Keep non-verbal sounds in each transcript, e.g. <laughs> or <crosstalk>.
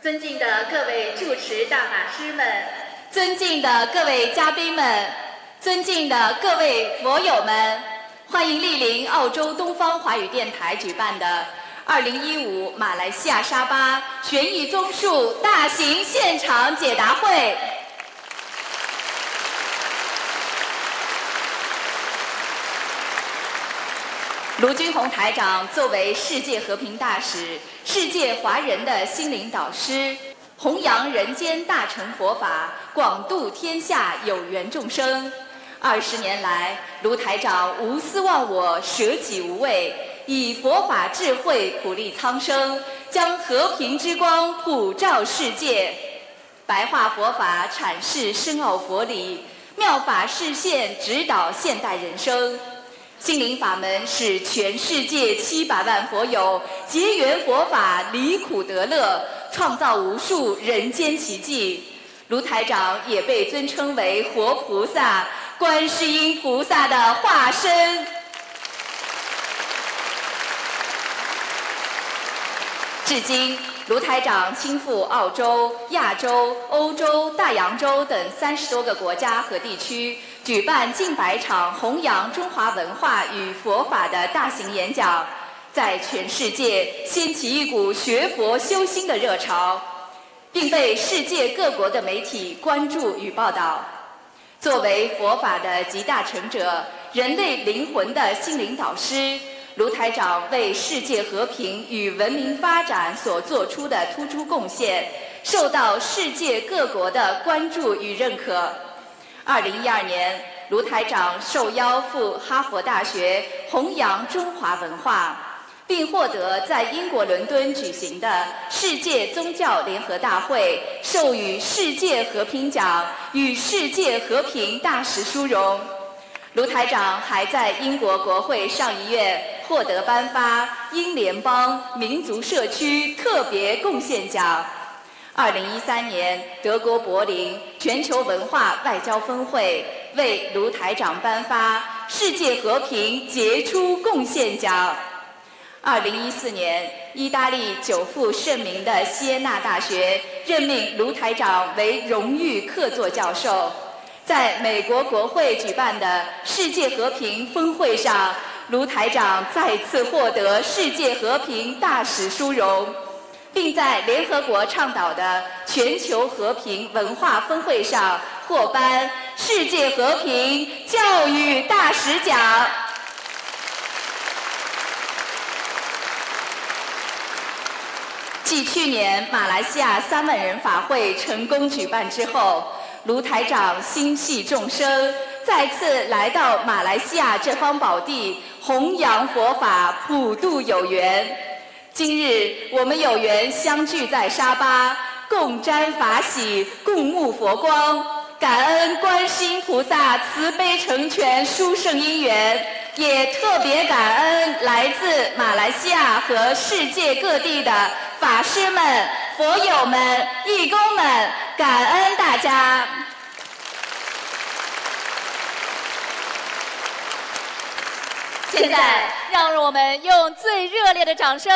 尊敬的各位主持大法师们，尊敬的各位嘉宾们，尊敬的各位佛友们，欢迎莅临澳洲东方华语电台举办的2015马来西亚沙巴悬疑综述大型现场解答会。卢军宏台长作为世界和平大使、世界华人的心灵导师，弘扬人间大乘佛法，广度天下有缘众生。二十年来，卢台长无私忘我、舍己无畏，以佛法智慧普利苍生，将和平之光普照世界，白话佛法阐释深奥佛理，妙法示现指导现代人生。心灵法门使全世界七百万佛友结缘佛法，离苦得乐，创造无数人间奇迹。卢台长也被尊称为活菩萨、观世音菩萨的化身。至今，卢台长亲赴澳洲、亚洲、欧洲、大洋洲等三十多个国家和地区。举办近百场弘扬中华文化与佛法的大型演讲，在全世界掀起一股学佛修心的热潮，并被世界各国的媒体关注与报道。作为佛法的集大成者，人类灵魂的心灵导师，卢台长为世界和平与文明发展所做出的突出贡献，受到世界各国的关注与认可。二零一二年，卢台长受邀赴哈佛大学弘扬中华文化，并获得在英国伦敦举行的世界宗教联合大会授予世界和平奖与世界和平大使殊荣。卢台长还在英国国会上议院获得颁发英联邦民族社区特别贡献奖。二零一三年，德国柏林全球文化外交峰会为卢台长颁发世界和平杰出贡献奖。二零一四年，意大利久负盛名的锡耶纳大学任命卢台长为荣誉客座教授。在美国国会举办的世界和平峰会上，卢台长再次获得世界和平大使殊荣。并在联合国倡导的全球和平文化峰会上获颁世界和平教育大使奖。继去年马来西亚三万人法会成功举办之后，卢台长心系众生，再次来到马来西亚这方宝地，弘扬佛法，普度有缘。今日我们有缘相聚在沙巴，共沾法喜，共沐佛光，感恩观世音菩萨慈悲成全殊胜因缘，也特别感恩来自马来西亚和世界各地的法师们、佛友们、义工们，感恩大家。现在，让我们用最热烈的掌声，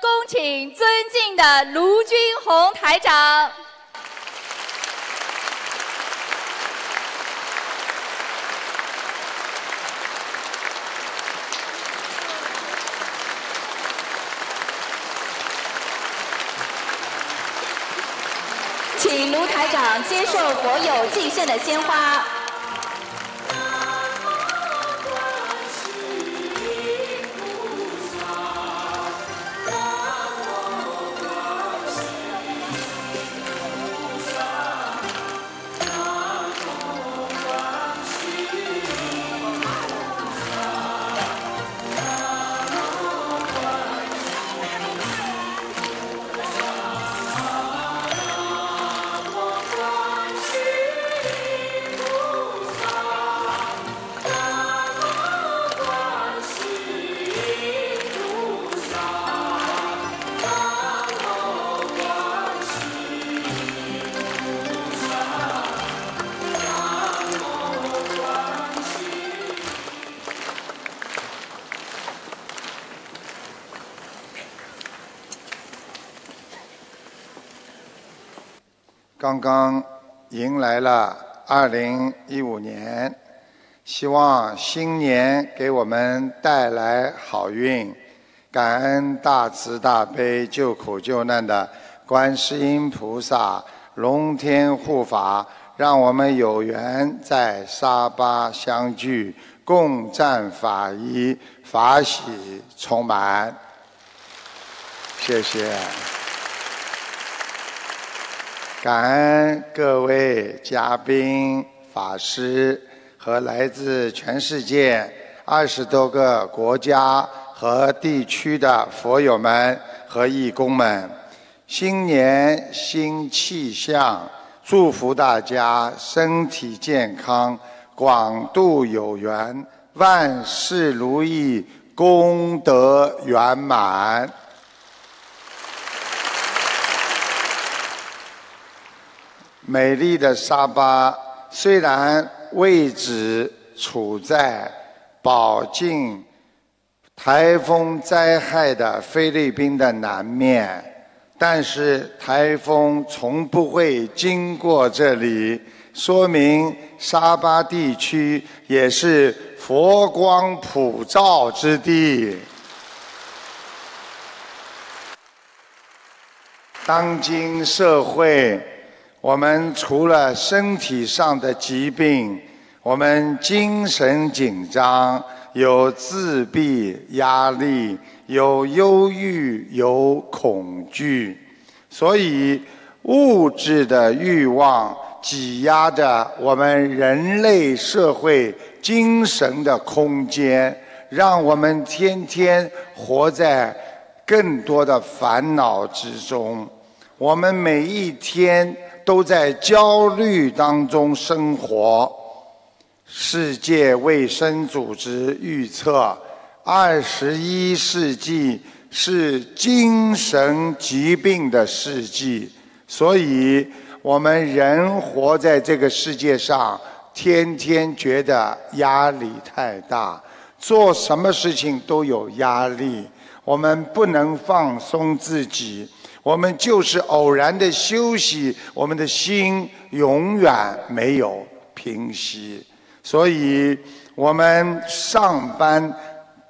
恭请尊敬的卢军宏台长。请卢台长接受佛友敬献的鲜花。刚刚迎来了二零一五年，希望新年给我们带来好运。感恩大慈大悲救苦救难的观世音菩萨、龙天护法，让我们有缘在沙巴相聚，共赞法医，法喜充满。谢谢。感恩各位嘉宾、法师和来自全世界二十多个国家和地区的佛友们和义工们，新年新气象，祝福大家身体健康，广度有缘，万事如意，功德圆满。美丽的沙巴虽然位置处在饱经台风灾害的菲律宾的南面，但是台风从不会经过这里，说明沙巴地区也是佛光普照之地。当今社会。我们除了身体上的疾病，我们精神紧张，有自闭、压力，有忧郁，有恐惧，所以物质的欲望挤压着我们人类社会精神的空间，让我们天天活在更多的烦恼之中。我们每一天。都在焦虑当中生活。世界卫生组织预测，二十一世纪是精神疾病的世纪，所以我们人活在这个世界上，天天觉得压力太大，做什么事情都有压力，我们不能放松自己。我们就是偶然的休息，我们的心永远没有平息。所以，我们上班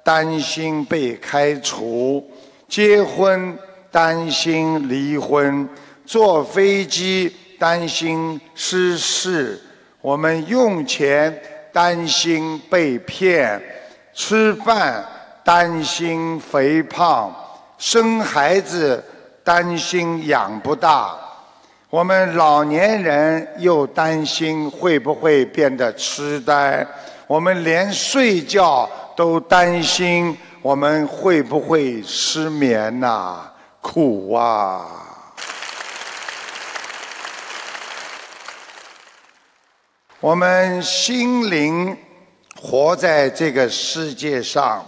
担心被开除，结婚担心离婚，坐飞机担心失事，我们用钱担心被骗，吃饭担心肥胖，生孩子。担心养不大，我们老年人又担心会不会变得痴呆，我们连睡觉都担心我们会不会失眠呐，苦啊！我们心灵活在这个世界上，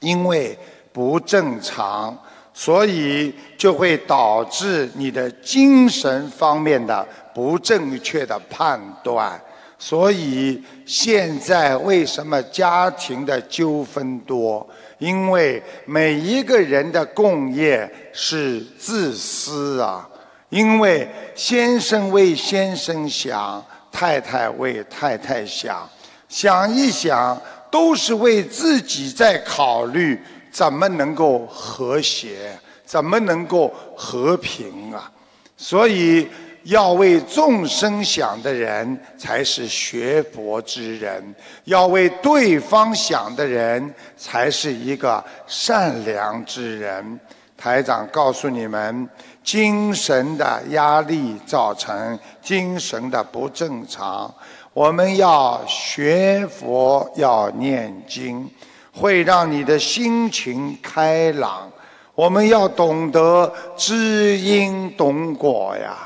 因为不正常。所以就会导致你的精神方面的不正确的判断。所以现在为什么家庭的纠纷多？因为每一个人的共业是自私啊！因为先生为先生想，太太为太太想，想一想都是为自己在考虑。怎么能够和谐？怎么能够和平啊？所以要为众生想的人才是学佛之人，要为对方想的人才是一个善良之人。台长告诉你们，精神的压力造成精神的不正常。我们要学佛，要念经。会让你的心情开朗。我们要懂得知因懂果呀，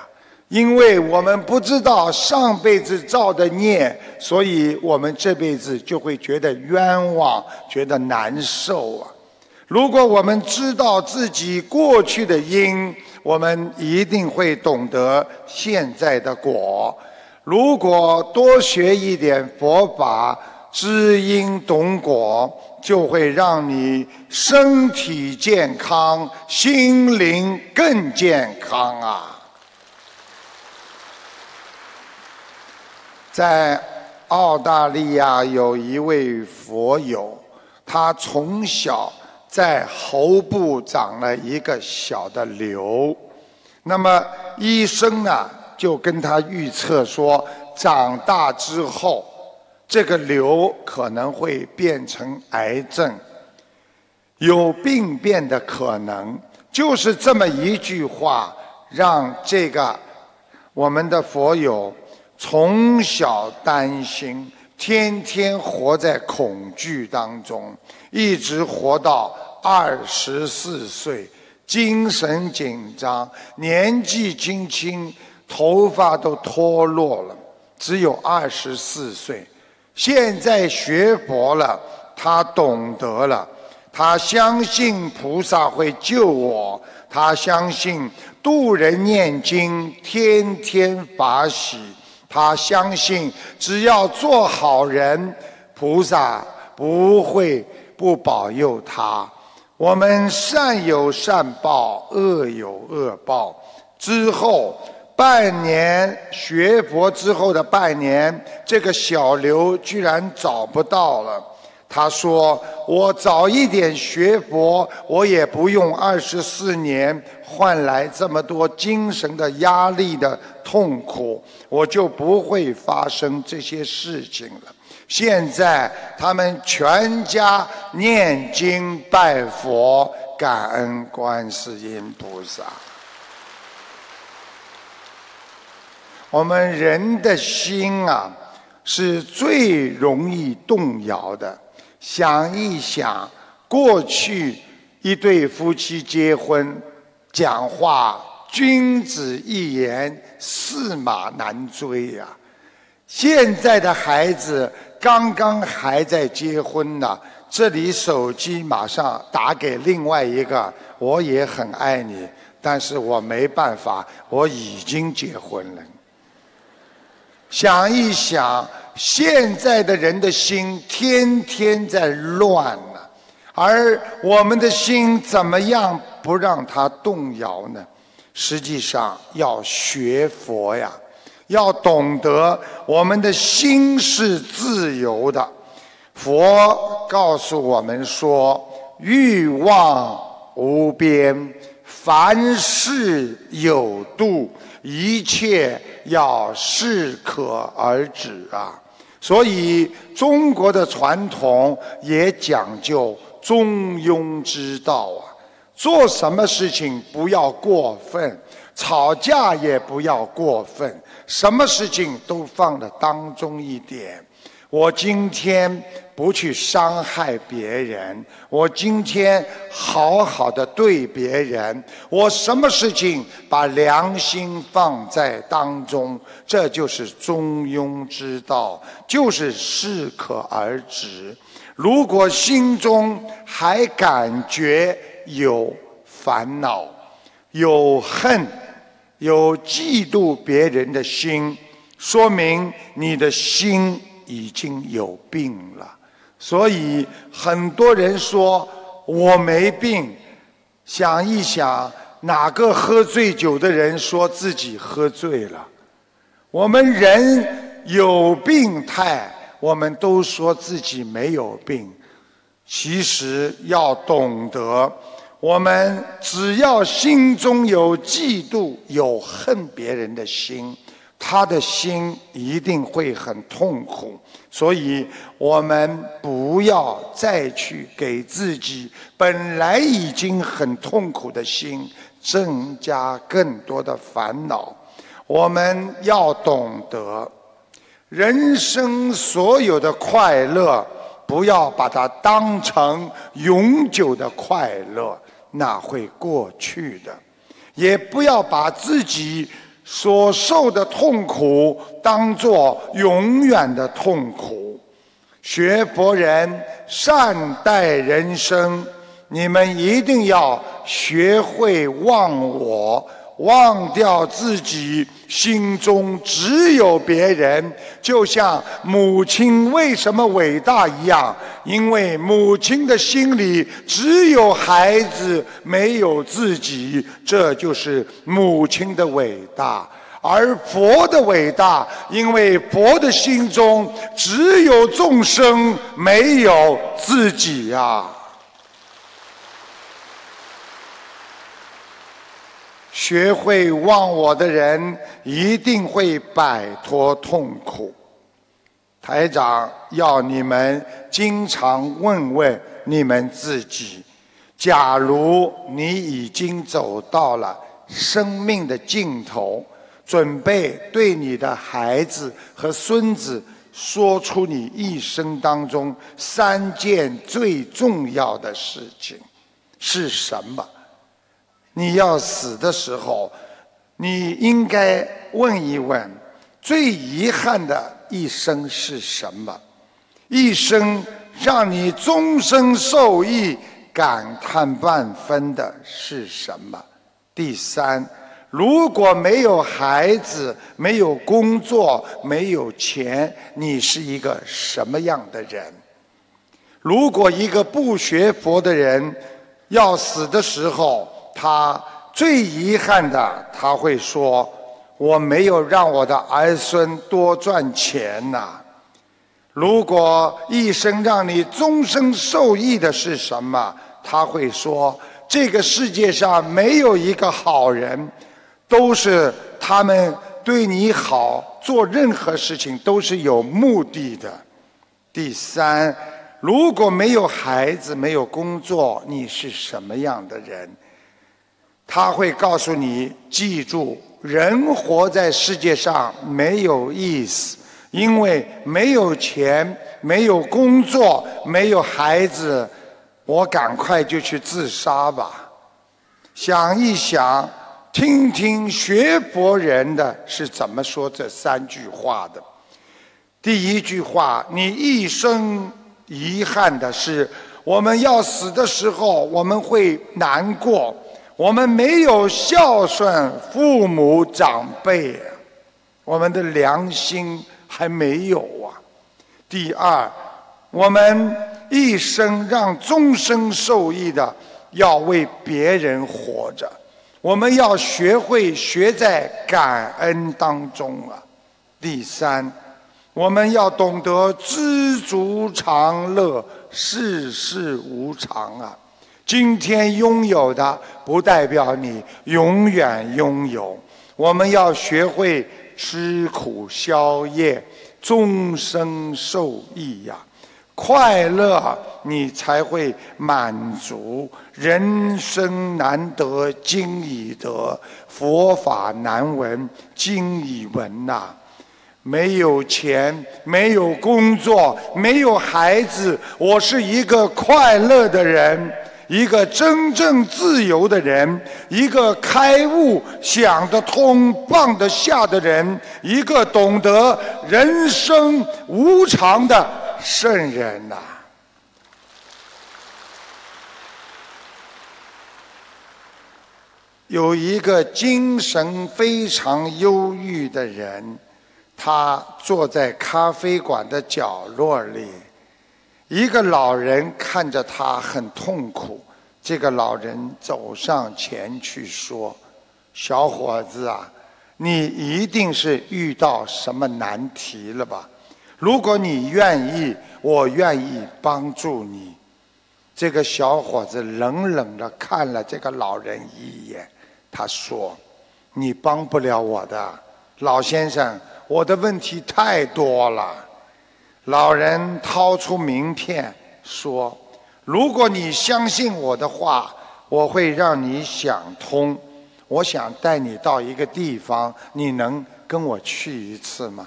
因为我们不知道上辈子造的孽，所以我们这辈子就会觉得冤枉，觉得难受啊。如果我们知道自己过去的因，我们一定会懂得现在的果。如果多学一点佛法，知因懂果。就会让你身体健康，心灵更健康啊！在澳大利亚有一位佛友，他从小在喉部长了一个小的瘤，那么医生呢就跟他预测说，长大之后这个瘤可能会变成癌症，有病变的可能。就是这么一句话，让这个我们的佛友从小担心，天天活在恐惧当中，一直活到二十四岁，精神紧张，年纪轻轻，头发都脱落了，只有二十四岁。现在学佛了，他懂得了。他相信菩萨会救我，他相信渡人念经天天法喜，他相信只要做好人，菩萨不会不保佑他。我们善有善报，恶有恶报。之后半年学佛之后的半年，这个小刘居然找不到了。他说：“我早一点学佛，我也不用二十四年换来这么多精神的压力的痛苦，我就不会发生这些事情了。现在他们全家念经拜佛，感恩观世音菩萨。我们人的心啊，是最容易动摇的。”想一想，过去一对夫妻结婚，讲话君子一言，驷马难追呀。现在的孩子刚刚还在结婚呢，这里手机马上打给另外一个，我也很爱你，但是我没办法，我已经结婚了。想一想。现在的人的心天天在乱呢，而我们的心怎么样不让它动摇呢？实际上要学佛呀，要懂得我们的心是自由的。佛告诉我们说：欲望无边，凡事有度，一切要适可而止啊。所以，中国的传统也讲究中庸之道啊。做什么事情不要过分，吵架也不要过分，什么事情都放的当中一点。我今天不去伤害别人，我今天好好的对别人，我什么事情把良心放在当中，这就是中庸之道，就是适可而止。如果心中还感觉有烦恼、有恨、有嫉妒别人的心，说明你的心。已经有病了，所以很多人说我没病。想一想，哪个喝醉酒的人说自己喝醉了？我们人有病态，我们都说自己没有病。其实要懂得，我们只要心中有嫉妒、有恨别人的心。他的心一定会很痛苦，所以我们不要再去给自己本来已经很痛苦的心增加更多的烦恼。我们要懂得，人生所有的快乐，不要把它当成永久的快乐，那会过去的；也不要把自己。所受的痛苦当作永远的痛苦，学佛人善待人生，你们一定要学会忘我。忘掉自己，心中只有别人，就像母亲为什么伟大一样。因为母亲的心里只有孩子，没有自己，这就是母亲的伟大。而佛的伟大，因为佛的心中只有众生，没有自己呀。学会忘我的人，一定会摆脱痛苦。台长要你们经常问问你们自己：假如你已经走到了生命的尽头，准备对你的孩子和孙子说出你一生当中三件最重要的事情，是什么？你要死的时候，你应该问一问：最遗憾的一生是什么？一生让你终身受益、感叹万分的是什么？第三，如果没有孩子、没有工作、没有钱，你是一个什么样的人？如果一个不学佛的人要死的时候，他最遗憾的，他会说：“我没有让我的儿孙多赚钱呐。”如果一生让你终生受益的是什么？他会说：“这个世界上没有一个好人，都是他们对你好，做任何事情都是有目的的。”第三，如果没有孩子，没有工作，你是什么样的人？他会告诉你：记住，人活在世界上没有意思，因为没有钱、没有工作、没有孩子，我赶快就去自杀吧。想一想，听听学佛人的是怎么说这三句话的。第一句话，你一生遗憾的是，我们要死的时候，我们会难过。我们没有孝顺父母长辈，我们的良心还没有啊。第二，我们一生让终生受益的，要为别人活着。我们要学会学在感恩当中啊。第三，我们要懂得知足常乐，世事无常啊。今天拥有的不代表你永远拥有。我们要学会吃苦消业，终生受益呀！快乐你才会满足。人生难得今已得，佛法难闻今已闻呐！没有钱，没有工作，没有孩子，我是一个快乐的人。一个真正自由的人，一个开悟、想得通、放得下的人，一个懂得人生无常的圣人呐。有一个精神非常忧郁的人，他坐在咖啡馆的角落里。一个老人看着他很痛苦，这个老人走上前去说：“小伙子啊，你一定是遇到什么难题了吧？如果你愿意，我愿意帮助你。”这个小伙子冷冷地看了这个老人一眼，他说：“你帮不了我的，老先生，我的问题太多了。”老人掏出名片说：“如果你相信我的话，我会让你想通。我想带你到一个地方，你能跟我去一次吗？”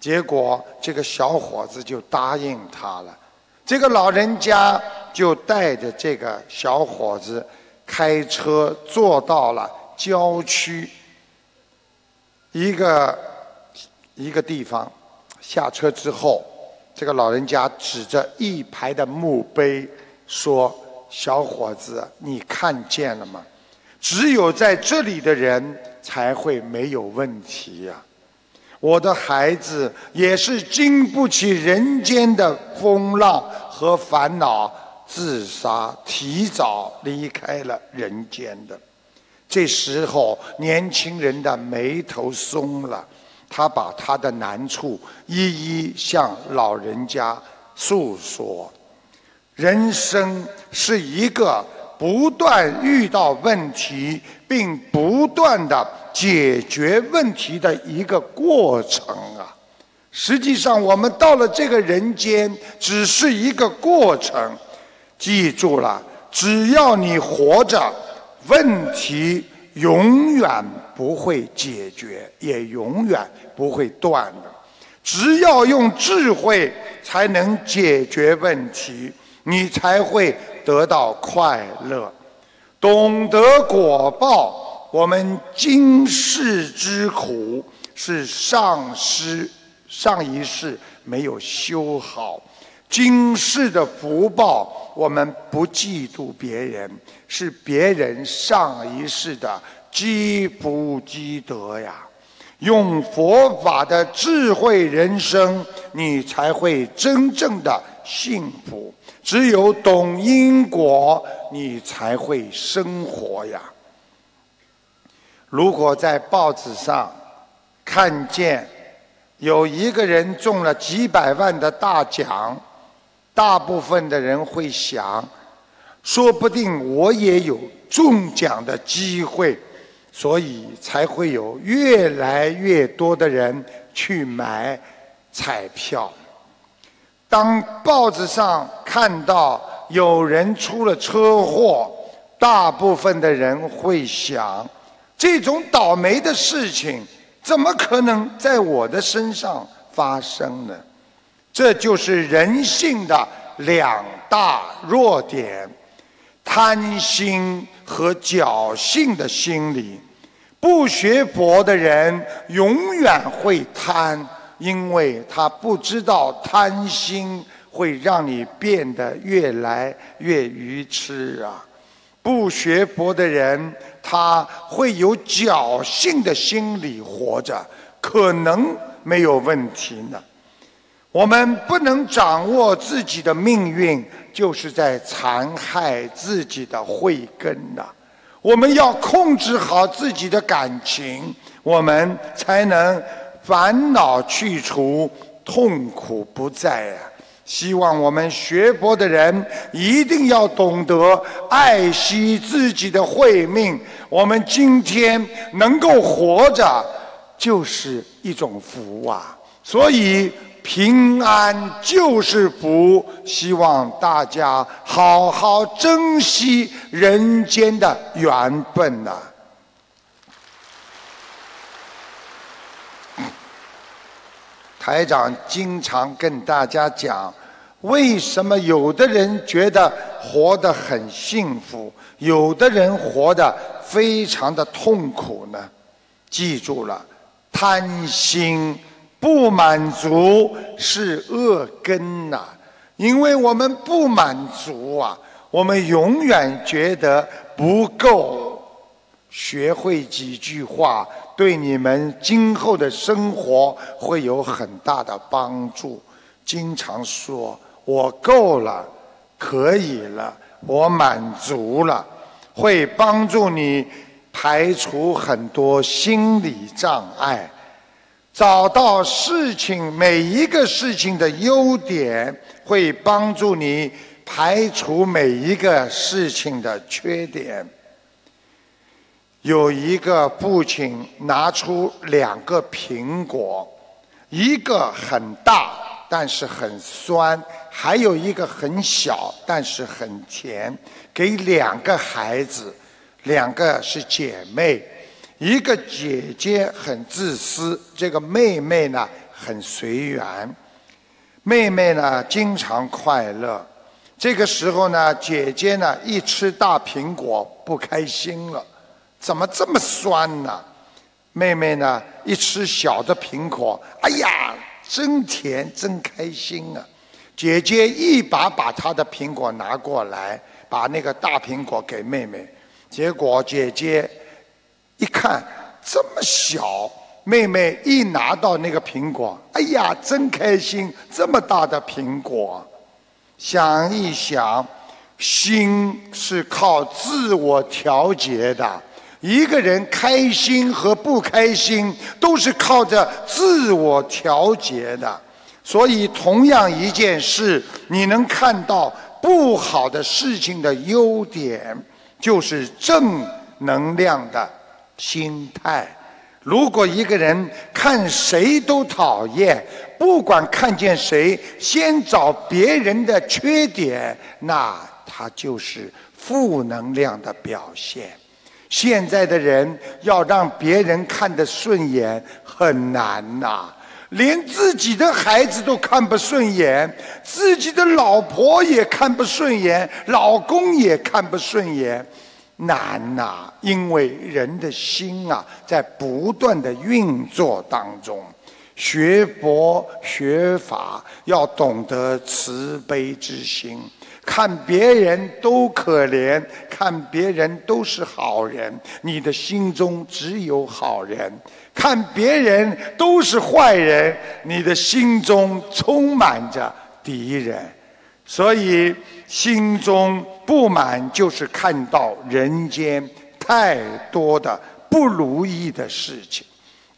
结果这个小伙子就答应他了。这个老人家就带着这个小伙子开车坐到了郊区一个一个地方。下车之后。这个老人家指着一排的墓碑说：“小伙子，你看见了吗？只有在这里的人才会没有问题呀。我的孩子也是经不起人间的风浪和烦恼，自杀，提早离开了人间的。这时候，年轻人的眉头松了，他把他的难处一一向老人家诉说。人生是一个不断遇到问题并不断的解决问题的一个过程啊。实际上，我们到了这个人间，只是一个过程。记住了，只要你活着，问题永远不会解决，也永远不会断的。只要用智慧，才能解决问题。你才会得到快乐，懂得果报。我们今世之苦是上师上一世没有修好，今世的福报我们不嫉妒别人，是别人上一世的积福积德呀。用佛法的智慧人生，你才会真正的幸福。只有懂因果，你才会生活呀。如果在报纸上看见有一个人中了几百万的大奖，大部分的人会想，说不定我也有中奖的机会，所以才会有越来越多的人去买彩票。当报纸上看到有人出了车祸，大部分的人会想：这种倒霉的事情怎么可能在我的身上发生呢？这就是人性的两大弱点：贪心和侥幸的心理。不学佛的人永远会贪。因为他不知道贪心会让你变得越来越愚痴啊！不学佛的人，他会有侥幸的心理活着，可能没有问题呢。我们不能掌握自己的命运，就是在残害自己的慧根呐。我们要控制好自己的感情，我们才能。烦恼去除，痛苦不在啊！希望我们学佛的人一定要懂得爱惜自己的慧命。我们今天能够活着，就是一种福啊！所以平安就是福，希望大家好好珍惜人间的缘分呐。台长经常跟大家讲，为什么有的人觉得活得很幸福，有的人活得非常的痛苦呢？记住了，贪心不满足是恶根呐，因为我们不满足啊，我们永远觉得不够。学会几句话。对你们今后的生活会有很大的帮助。经常说“我够了，可以了，我满足了”，会帮助你排除很多心理障碍，找到事情每一个事情的优点，会帮助你排除每一个事情的缺点。有一个父亲拿出两个苹果，一个很大但是很酸，还有一个很小但是很甜，给两个孩子，两个是姐妹，一个姐姐很自私，这个妹妹呢很随缘，妹妹呢经常快乐，这个时候呢姐姐呢一吃大苹果不开心了。怎么这么酸呢？妹妹呢？一吃小的苹果，哎呀，真甜，真开心啊！姐姐一把把她的苹果拿过来，把那个大苹果给妹妹。结果姐姐一看这么小，妹妹一拿到那个苹果，哎呀，真开心！这么大的苹果，想一想，心是靠自我调节的。一个人开心和不开心都是靠着自我调节的。所以，同样一件事，你能看到不好的事情的优点，就是正能量的心态。如果一个人看谁都讨厌，不管看见谁，先找别人的缺点，那他就是负能量的表现。现在的人要让别人看得顺眼很难呐，连自己的孩子都看不顺眼，自己的老婆也看不顺眼，老公也看不顺眼。难呐，因为人的心啊，在不断的运作当中。学佛学法要懂得慈悲之心，看别人都可怜，看别人都是好人，你的心中只有好人；看别人都是坏人，你的心中充满着敌人。所以。心中不满，就是看到人间太多的不如意的事情。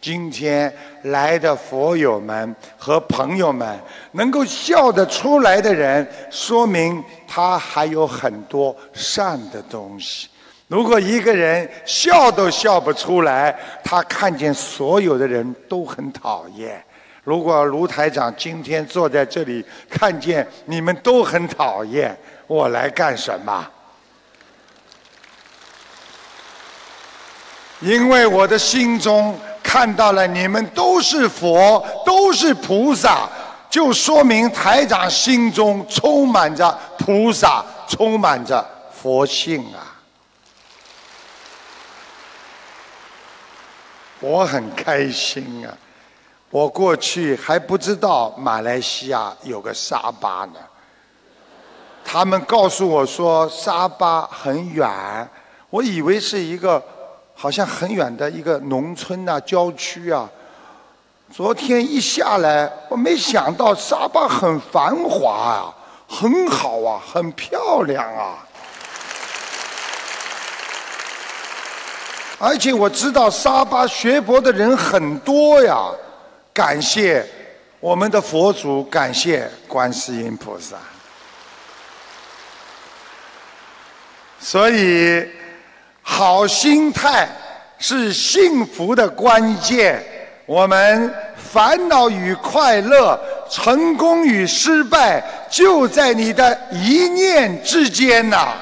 今天来的佛友们和朋友们，能够笑得出来的人，说明他还有很多善的东西。如果一个人笑都笑不出来，他看见所有的人都很讨厌。如果卢台长今天坐在这里，看见你们都很讨厌，我来干什么？因为我的心中看到了你们都是佛，都是菩萨，就说明台长心中充满着菩萨，充满着佛性啊！我很开心啊！我过去还不知道马来西亚有个沙巴呢，他们告诉我说沙巴很远，我以为是一个好像很远的一个农村呐、郊区啊。昨天一下来，我没想到沙巴很繁华啊，很好啊，很漂亮啊。而且我知道沙巴学佛的人很多呀。感谢我们的佛祖，感谢观世音菩萨。所以，好心态是幸福的关键。我们烦恼与快乐，成功与失败，就在你的一念之间呐。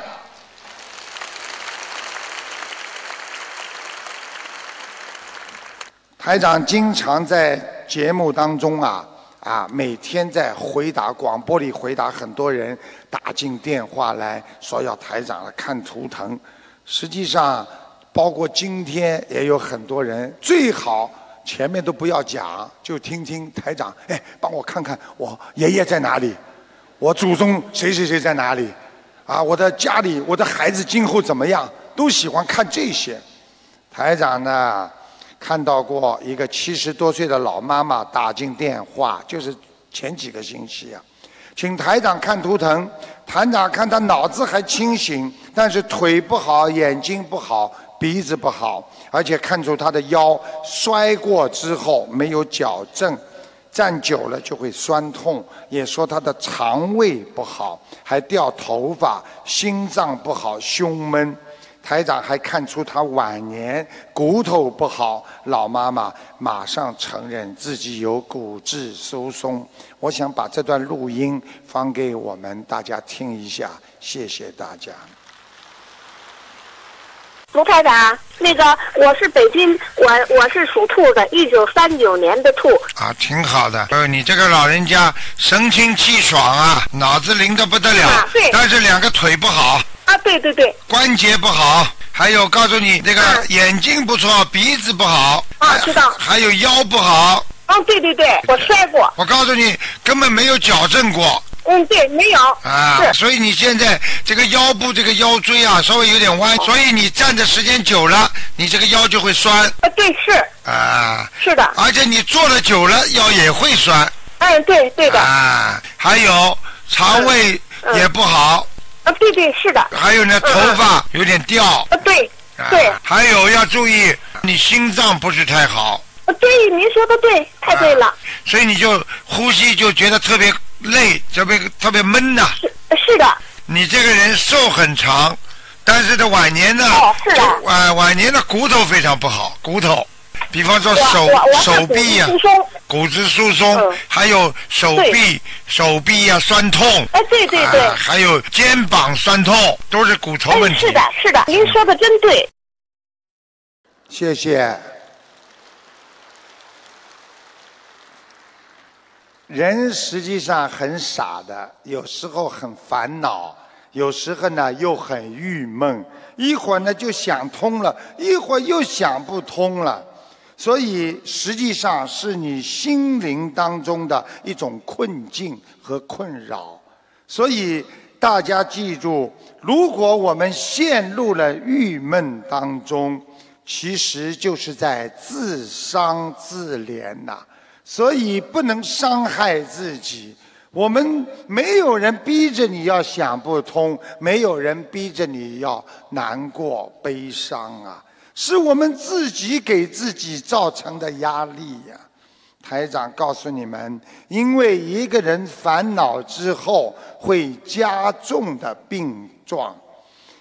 台长经常在。节目当中啊啊，每天在回答广播里回答很多人打进电话来说要台长来看图腾。实际上，包括今天也有很多人，最好前面都不要讲，就听听台长。哎，帮我看看我爷爷在哪里，我祖宗谁谁谁在哪里，啊，我的家里我的孩子今后怎么样，都喜欢看这些。台长呢？看到过一个七十多岁的老妈妈打进电话，就是前几个星期啊，请台长看图腾。台长看他脑子还清醒，但是腿不好，眼睛不好，鼻子不好，而且看出他的腰摔过之后没有矫正，站久了就会酸痛。也说他的肠胃不好，还掉头发，心脏不好，胸闷。台长还看出他晚年骨头不好，老妈妈马上承认自己有骨质疏松。我想把这段录音放给我们大家听一下，谢谢大家。卢台长，那个我是北京，我我是属兔的，一九三九年的兔。啊，挺好的。呃，你这个老人家神清气爽啊，脑子灵的不得了。啊，对。但是两个腿不好。啊，对对对，关节不好，还有告诉你那个眼睛不错，鼻子不好，啊，知道，还有腰不好。啊，对对对，我摔过。我告诉你，根本没有矫正过。嗯，对，没有。啊，所以你现在这个腰部这个腰椎啊，稍微有点弯，所以你站的时间久了，你这个腰就会酸。啊，对，是。啊。是的。而且你坐了久了，腰也会酸。嗯，对对的。啊，还有肠胃也不好。啊，对对是的。还有呢，头发有点掉。啊，对。啊对。还有要注意，你心脏不是太好，啊对，您说的对，太对了，所以你就呼吸就觉得特别累，特别特别闷呐、是是的，你这个人寿很长，但是的晚年呢，哦是的晚晚年的骨头非常不好，骨头，比方说手手臂呀、骨质疏松，骨质疏松，嗯还有手臂手臂呀、酸痛，哎，对对对，啊，还有肩膀酸痛，都是骨头问哎，题。是的，是的，您说的真对，谢谢。人实际上很傻的，有时候很烦恼，有时候呢又很郁闷，一会儿呢就想通了，一会儿又想不通了。所以实际上是你心灵当中的一种困境和困扰。所以大家记住，如果我们陷入了郁闷当中，其实就是在自伤自怜呐、所以不能伤害自己。我们没有人逼着你要想不通，没有人逼着你要难过、悲伤啊，是我们自己给自己造成的压力呀、台长告诉你们，因为一个人烦恼之后会加重的病状，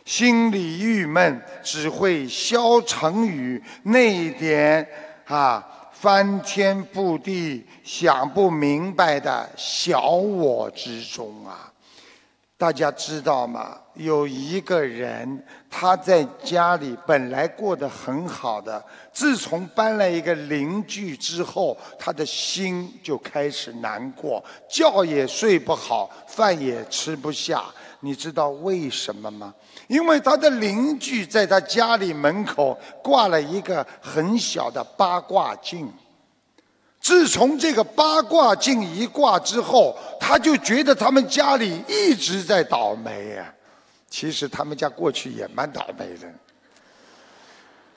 心里郁闷只会消沉于那一点啊翻天覆地想不明白的小我之中啊。大家知道吗？有一个人，他在家里本来过得很好的，自从搬来一个邻居之后，他的心就开始难过，觉也睡不好，饭也吃不下。你知道为什么吗？因为他的邻居在他家里门口挂了一个很小的八卦镜。自从这个八卦镜一挂之后，他就觉得他们家里一直在倒霉呀、其实他们家过去也蛮倒霉的。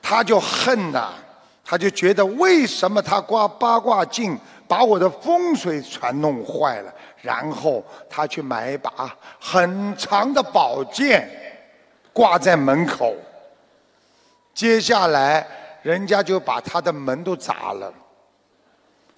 他就恨呐、他就觉得为什么他挂八卦镜把我的风水全弄坏了，然后他去买一把很长的宝剑挂在门口，接下来人家就把他的门都砸了。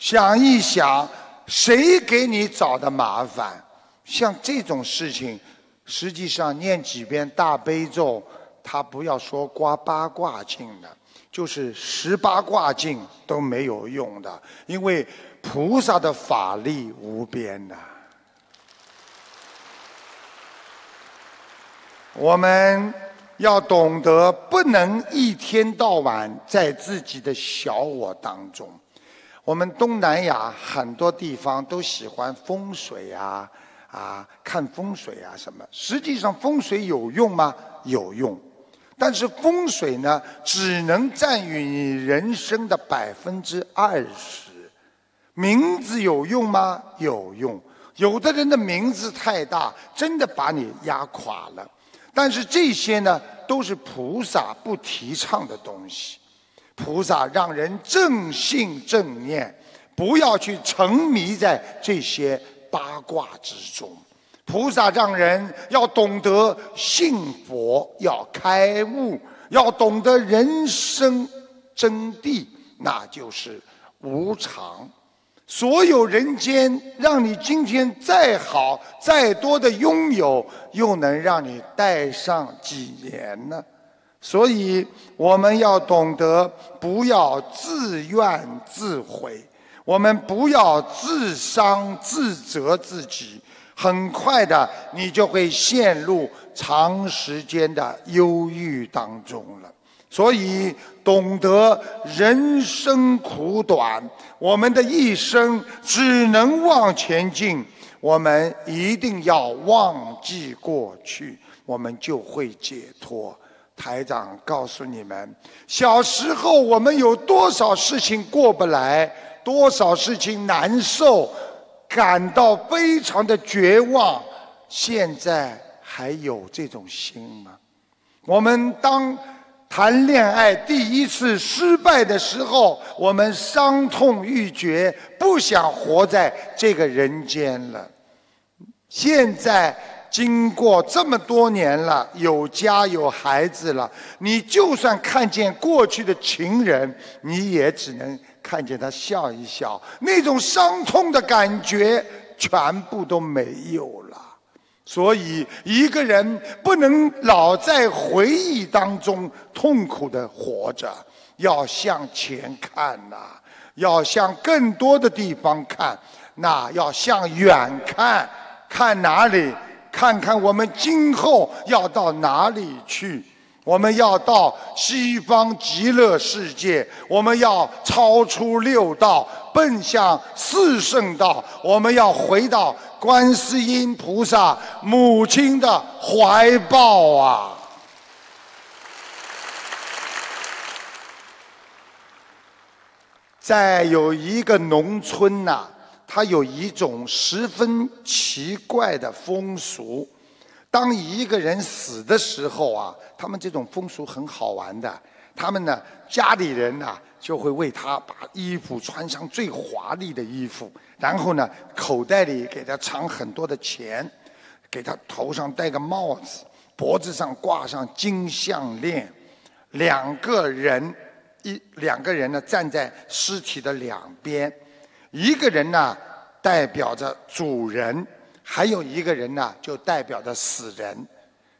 想一想，谁给你找的麻烦？像这种事情，实际上念几遍大悲咒，他不要说刮八卦镜的，就是十八卦镜都没有用的，因为菩萨的法力无边呐、我们要懂得，不能一天到晚在自己的小我当中。我们东南亚很多地方都喜欢风水啊，啊，看风水啊什么。实际上风水有用吗？有用，但是风水呢，只能占于你人生的百分之二十。名字有用吗？有用。有的人的名字太大，真的把你压垮了。但是这些呢，都是菩萨不提倡的东西。菩萨让人正信正念，不要去沉迷在这些八卦之中。菩萨让人要懂得信佛，要开悟，要懂得人生真谛，那就是无常。所有人间，让你今天再好、再多的拥有，又能让你带上几年呢？所以我们要懂得不要自怨自悔，我们不要自伤自责自己，很快的你就会陷入长时间的忧郁当中了。所以懂得人生苦短，我们的一生只能往前进，我们一定要忘记过去，我们就会解脱。台长告诉你们，小时候我们有多少事情过不来，多少事情难受，感到非常的绝望。现在还有这种心吗？我们当谈恋爱第一次失败的时候，我们伤痛欲绝，不想活在这个人间了。现在经过这么多年了，有家有孩子了，你就算看见过去的情人，你也只能看见他笑一笑，那种伤痛的感觉全部都没有了。所以，一个人不能老在回忆当中痛苦的活着，要向前看呐、要向更多的地方看，那要向远看，看哪里？看看我们今后要到哪里去？我们要到西方极乐世界，我们要超出六道，奔向四圣道，我们要回到观世音菩萨母亲的怀抱啊！在有一个农村呐、他有一种十分奇怪的风俗。当一个人死的时候啊，他们这种风俗很好玩的。他们呢，家里人呐、就会为他把衣服穿上最华丽的衣服，然后呢，口袋里给他藏很多的钱，给他头上戴个帽子，脖子上挂上金项链，两个人一两个人呢站在尸体的两边，一个人呢代表着主人，还有一个人呢就代表着死人，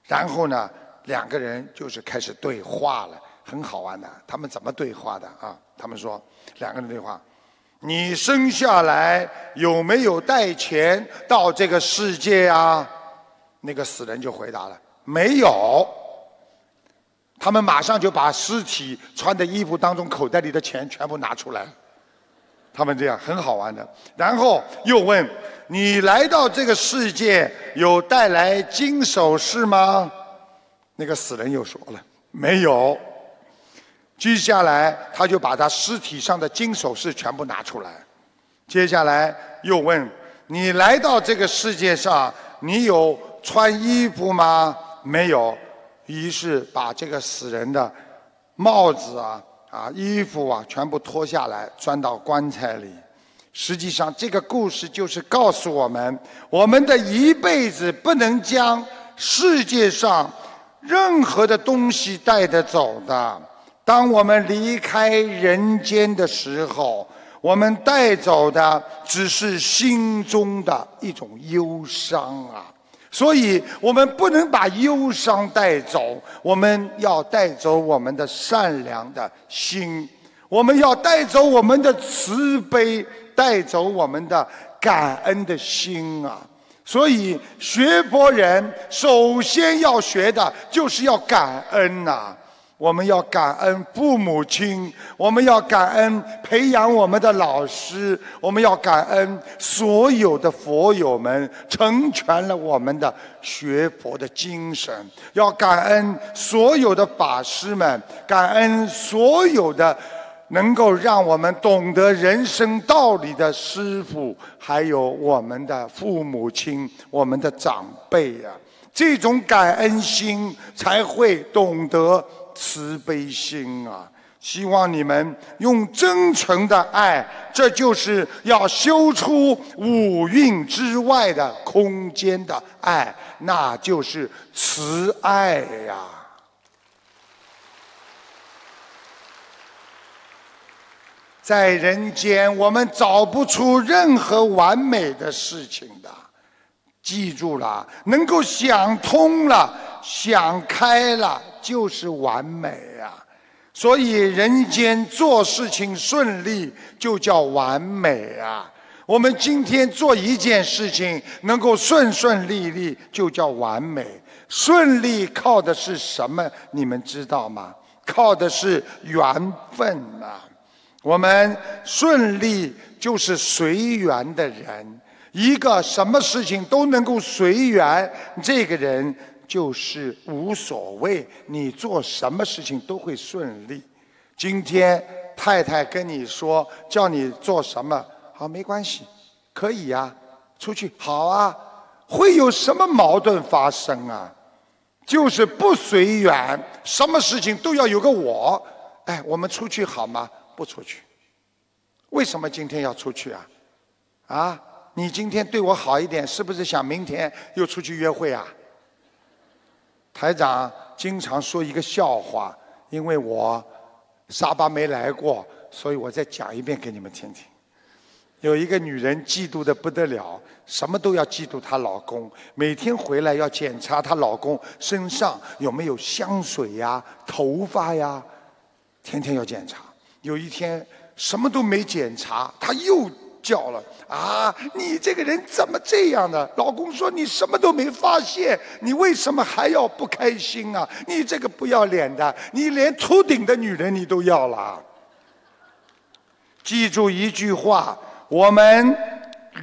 然后呢两个人就是开始对话了，很好玩的。他们怎么对话的啊？他们说两个人对话。你生下来有没有带钱到这个世界啊？那个死人就回答了，没有。他们马上就把尸体穿的衣服当中口袋里的钱全部拿出来，他们这样很好玩的。然后又问你来到这个世界有带来金首饰吗？那个死人又说了没有。接下来他就把他尸体上的金首饰全部拿出来，接下来又问你来到这个世界上，你有穿衣服吗？没有。于是把这个死人的帽子啊、啊衣服啊全部脱下来，钻到棺材里。实际上，这个故事就是告诉我们，我们的一辈子不能将世界上任何的东西带得走的。当我们离开人间的时候，我们带走的只是心中的一种忧伤啊。所以我们不能把忧伤带走，我们要带走我们的善良的心，我们要带走我们的慈悲，带走我们的感恩的心啊！所以学佛人首先要学的就是要感恩呐、我们要感恩父母亲，我们要感恩培养我们的老师，我们要感恩所有的佛友们，成全了我们的学佛的精神。要感恩所有的法师们，感恩所有的能够让我们懂得人生道理的师傅，还有我们的父母亲、我们的长辈呀、这种感恩心才会懂得慈悲心啊！希望你们用真诚的爱，这就是要修出五蕴之外的空间的爱，那就是慈爱呀、在人间，我们找不出任何完美的事情的。记住了，能够想通了、想开了，就是完美啊！所以人间做事情顺利，就叫完美啊！我们今天做一件事情能够顺顺利利，就叫完美。顺利靠的是什么？你们知道吗？靠的是缘分啊！我们顺利就是随缘的人。一个什么事情都能够随缘，这个人就是无所谓，你做什么事情都会顺利。今天太太跟你说叫你做什么，好没关系，可以呀、出去好啊，会有什么矛盾发生啊？就是不随缘，什么事情都要有个我。哎，我们出去好吗？不出去。为什么今天要出去啊？啊？你今天对我好一点，是不是想明天又出去约会啊？台长经常说一个笑话，因为我沙巴没来过，所以我再讲一遍给你们听听。有一个女人嫉妒的不得了，什么都要嫉妒她老公，每天回来要检查她老公身上有没有香水呀、头发呀，天天要检查。有一天什么都没检查，她又叫了：“啊，你这个人怎么这样呢？”老公说：“你什么都没发现，你为什么还要不开心啊？你这个不要脸的，你连秃顶的女人你都要了。”记住一句话。我们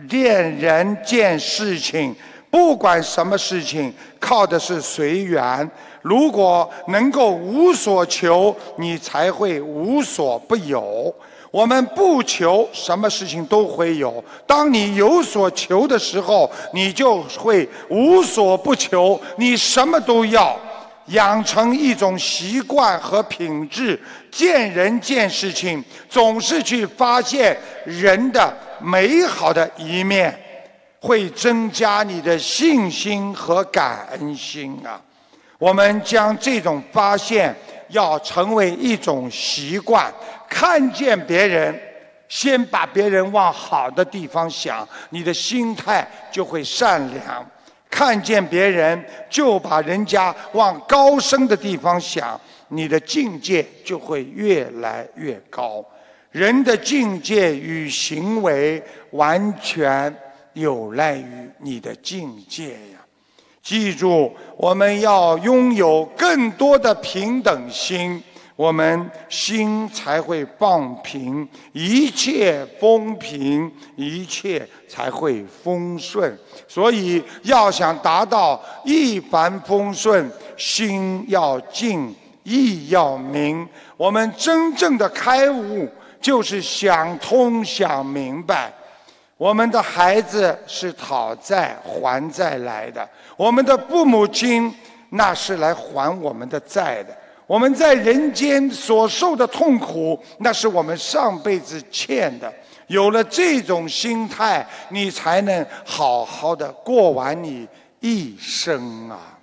见人见事情，不管什么事情，靠的是随缘。如果能够无所求，你才会无所不有。我们不求，什么事情都会有。当你有所求的时候，你就会无所不求，你什么都要。养成一种习惯和品质，见人见事情，总是去发现人的美好的一面，会增加你的信心和感恩心啊！我们将这种发现要成为一种习惯，看见别人，先把别人往好的地方想，你的心态就会善良。看见别人就把人家往高深的地方想，你的境界就会越来越高。人的境界与行为完全有赖于你的境界呀！记住，我们要拥有更多的平等心。我们心才会放平，一切风平，一切才会风顺。所以，要想达到一帆风顺，心要静，意要明。我们真正的开悟，就是想通、想明白。我们的孩子是讨债还债来的，我们的父母亲那是来还我们的债的。我们在人间所受的痛苦，那是我们上辈子欠的。有了这种心态，你才能好好的过完你一生啊！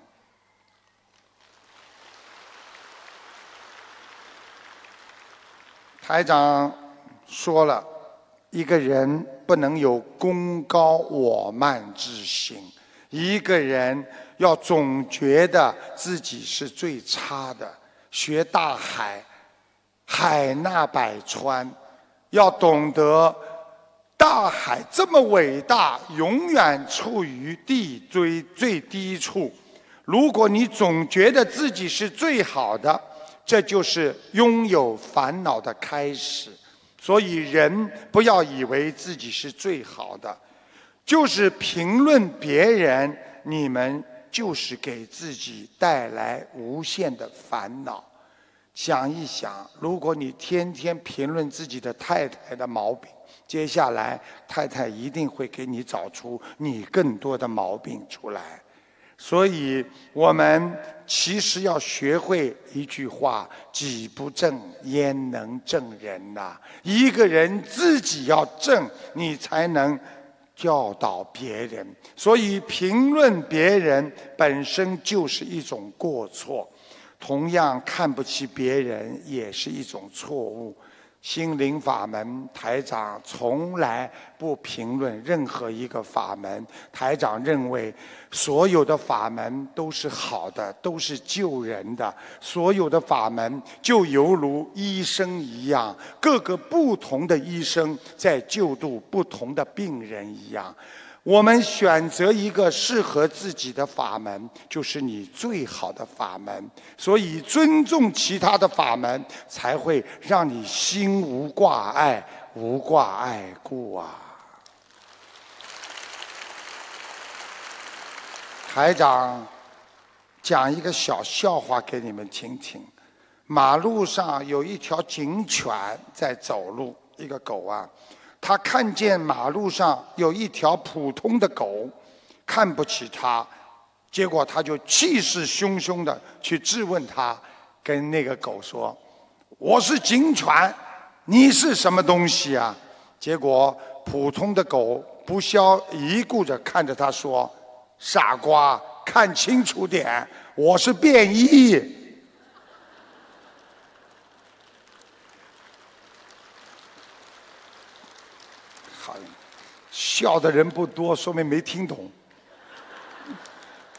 台长说了，一个人不能有功高我慢之心，一个人要总觉得自己是最差的。学大海，海纳百川，要懂得大海这么伟大，永远处于地最最低处。如果你总觉得自己是最好的，这就是拥有烦恼的开始。所以，人不要以为自己是最好的，就是评论别人，你们。就是给自己带来无限的烦恼。想一想，如果你天天评论自己的太太的毛病，接下来太太一定会给你找出你更多的毛病出来。所以，我们其实要学会一句话：己不正，焉能正人呐？一个人自己要正，你才能。教导别人，所以评论别人本身就是一种过错。同样，看不起别人也是一种错误。心灵法门台长从来不评论任何一个法门。台长认为，所有的法门都是好的，都是救人的。所有的法门就犹如医生一样，各个不同的医生在救度不同的病人一样。我们选择一个适合自己的法门，就是你最好的法门。所以，尊重其他的法门，才会让你心无挂碍，无挂碍故啊。台长讲一个小笑话给你们听听：马路上有一条警犬在走路，一个狗啊。他看见马路上有一条普通的狗，看不起他，结果他就气势汹汹的去质问他，跟那个狗说：“我是警犬，你是什么东西啊？”结果普通的狗不消一顾着看着他说：“傻瓜，看清楚点，我是便衣。”好，笑的人不多，说明没听懂。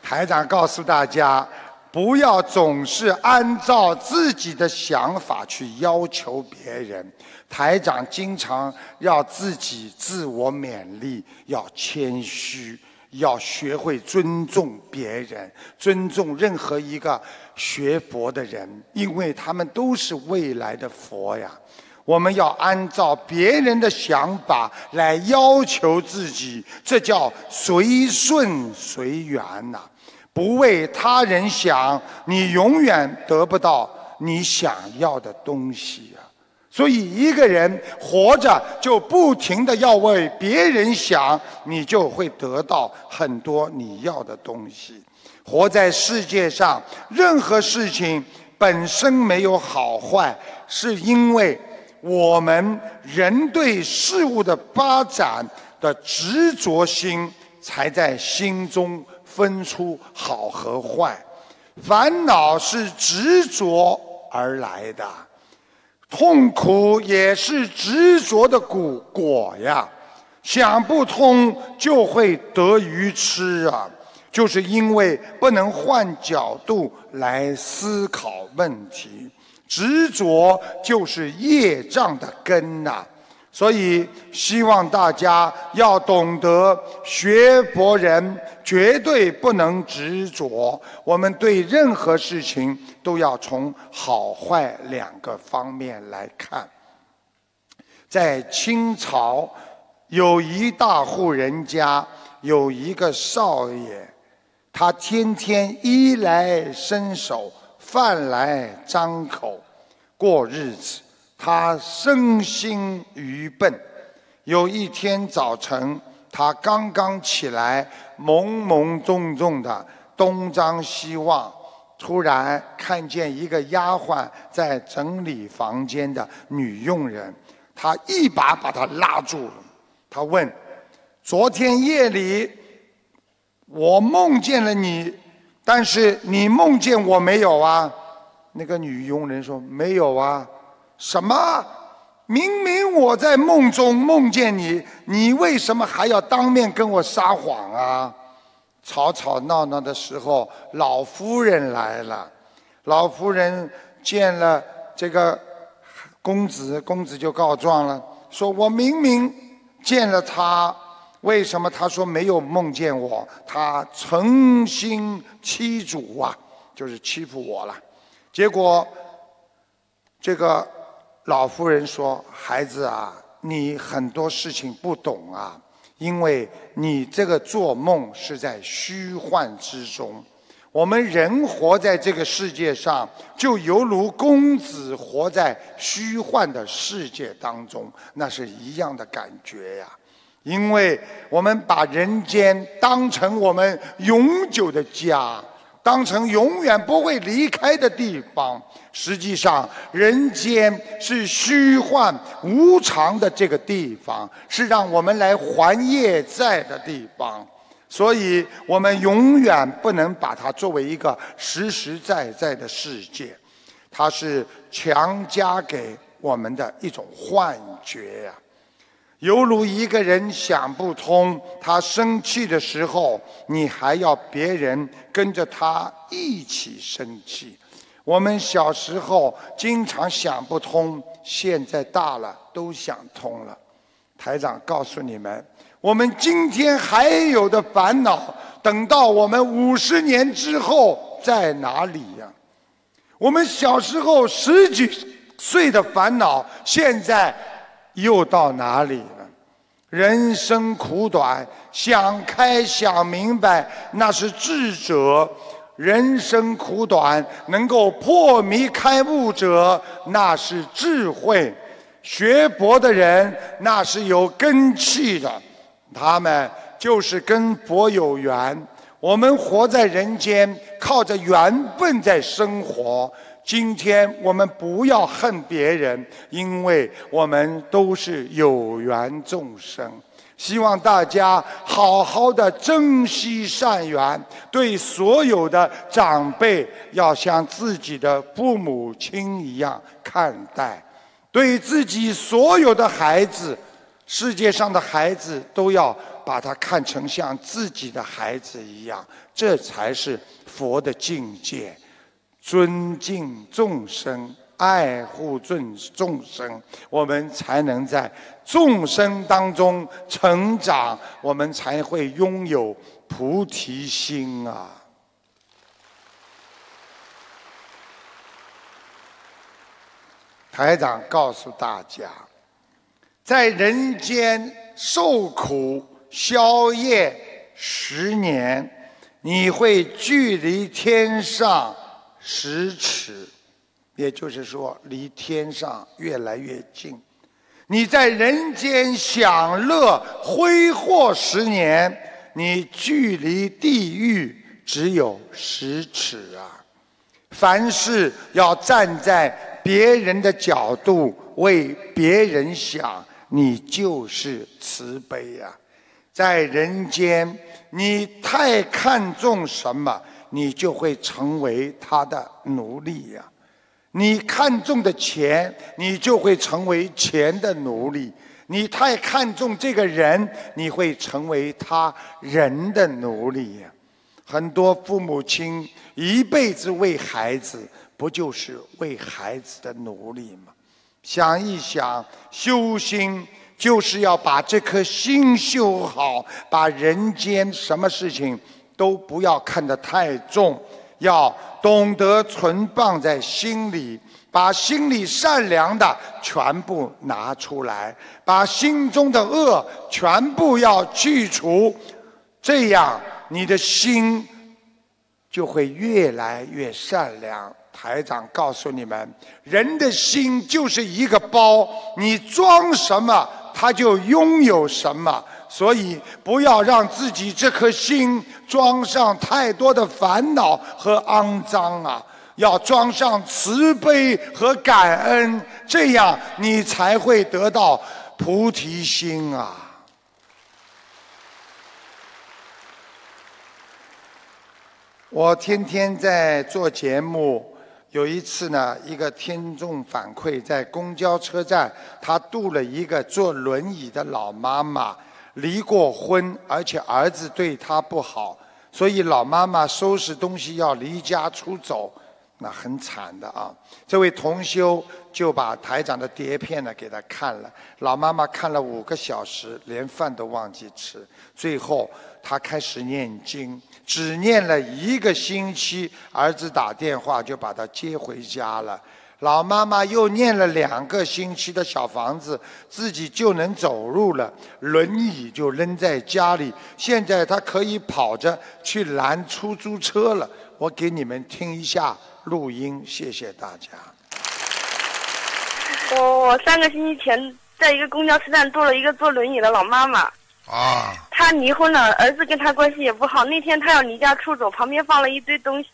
台长告诉大家，不要总是按照自己的想法去要求别人。台长经常要自己自我勉励，要谦虚，要学会尊重别人，尊重任何一个学佛的人，因为他们都是未来的佛呀。我们要按照别人的想法来要求自己，这叫随顺随缘呐。不为他人想，你永远得不到你想要的东西呀。所以，一个人活着就不停的要为别人想，你就会得到很多你要的东西。活在世界上，任何事情本身没有好坏，是因为。我们人对事物的发展的执着心，才在心中分出好和坏。烦恼是执着而来的，痛苦也是执着的果果呀。想不通就会得愚痴啊，就是因为不能换角度来思考问题。执着就是业障的根呐，所以希望大家要懂得，学佛人绝对不能执着。我们对任何事情都要从好坏两个方面来看。在清朝，有一大户人家，有一个少爷，他天天衣来伸手。饭来张口，过日子，他身心愚笨。有一天早晨，他刚刚起来，懵懵懂懂的东张西望，突然看见一个丫鬟在整理房间的女佣人，他一把把她拉住了。他问：“昨天夜里，我梦见了你。”但是你梦见我没有啊？那个女佣人说没有啊。什么？明明我在梦中梦见你，你为什么还要当面跟我撒谎啊？吵吵闹闹的时候，老夫人来了。老夫人见了这个公子，公子就告状了，说我明明见了他。为什么他说没有梦见我？他诚心欺主啊，就是欺负我了。结果，这个老妇人说：“孩子啊，你很多事情不懂啊，因为你这个做梦是在虚幻之中。我们人活在这个世界上，就犹如公子活在虚幻的世界当中，那是一样的感觉呀。”因为我们把人间当成我们永久的家，当成永远不会离开的地方。实际上，人间是虚幻无常的这个地方，是让我们来还业债的地方。所以，我们永远不能把它作为一个实实在在的世界，它是强加给我们的一种幻觉呀。犹如一个人想不通，他生气的时候，你还要别人跟着他一起生气。我们小时候经常想不通，现在大了都想通了。台长告诉你们，我们今天还有的烦恼，等到我们五十年之后在哪里呀？我们小时候十几岁的烦恼，现在又到哪里？人生苦短，想开想明白那是智者；人生苦短，能够破迷开悟者那是智慧。学佛的人那是有根气的，他们就是跟佛有缘。我们活在人间，靠着缘分在生活。今天我们不要恨别人，因为我们都是有缘众生。希望大家好好的珍惜善缘，对所有的长辈要像自己的父母亲一样看待，对自己所有的孩子，世界上的孩子都要把他看成像自己的孩子一样，这才是佛的境界。尊敬众生。爱护众众生，我们才能在众生当中成长，我们才会拥有菩提心啊！台长告诉大家，在人间受苦消业十年，你会距离天上十尺。也就是说，离天上越来越近。你在人间享乐挥霍十年，你距离地狱只有十尺啊！凡事要站在别人的角度为别人想，你就是慈悲呀。在人间，你太看重什么，你就会成为他的奴隶呀。你看中的钱，你就会成为钱的奴隶；你太看重这个人，你会成为他人的奴隶呀。很多父母亲一辈子为孩子，不就是为孩子的奴隶吗？想一想，修心就是要把这颗心修好，把人间什么事情都不要看得太重。要懂得存放在心里，把心里善良的全部拿出来，把心中的恶全部要去除，这样你的心就会越来越善良。台长告诉你们，人的心就是一个包，你装什么，他就拥有什么。所以，不要让自己这颗心装上太多的烦恼和肮脏啊！要装上慈悲和感恩，这样你才会得到菩提心啊！我天天在做节目，有一次呢，一个听众反馈，在公交车站，他渡了一个坐轮椅的老妈妈。离过婚，而且儿子对他不好，所以老妈妈收拾东西要离家出走，那很惨的啊。这位同修就把台长的碟片呢给他看了，老妈妈看了五个小时，连饭都忘记吃。最后他开始念经，只念了一个星期，儿子打电话就把他接回家了。老妈妈又念了两个星期的小房子，自己就能走路了，轮椅就扔在家里。现在她可以跑着去拦出租车了。我给你们听一下录音，谢谢大家。我我三个星期前在一个公交车站坐了一个坐轮椅的老妈妈。啊。她离婚了，儿子跟她关系也不好。那天她要离家出走，旁边放了一堆东西。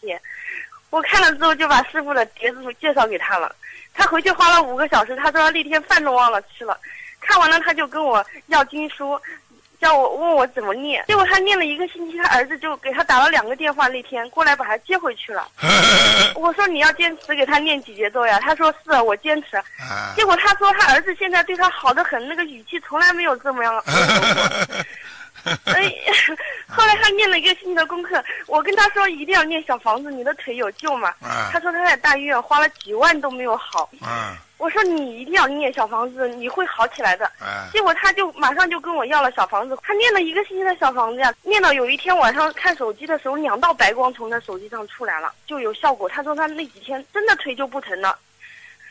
我看了之后就把师傅的碟子书介绍给他了，他回去花了五个小时，他说他那天饭都忘了吃了，看完了他就跟我要经书，叫我问我怎么念，结果他念了一个星期，他儿子就给他打了两个电话，那天过来把他接回去了。<laughs> 我说你要坚持给他念几节奏呀？他说是我坚持。结果他说他儿子现在对他好的很，那个语气从来没有这么样。<laughs> <laughs> 哎，后来他念了一个星期的功课，我跟他说一定要念小房子，你的腿有救嘛？他说他在大医院花了几万都没有好。我说你一定要念小房子，你会好起来的。结果他就马上就跟我要了小房子，他念了一个星期的小房子呀，念到有一天晚上看手机的时候，两道白光从他手机上出来了，就有效果。他说他那几天真的腿就不疼了。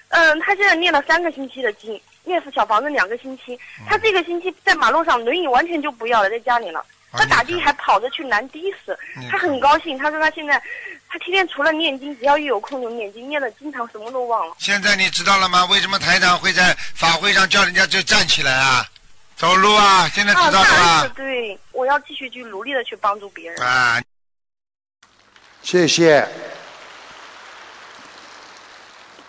嗯，他现在念了三个星期的经。念小房子两个星期，他这个星期在马路上轮椅完全就不要了，在家里了。他打的还跑着去拦的士，他很高兴。他说他现在，他天天除了念经，只要一有空就念经，念的经常什么都忘了。现在你知道了吗？为什么台长会在法会上叫人家就站起来啊，走路啊？现在知道了吧？对，我要继续去努力的去帮助别人。啊，谢谢。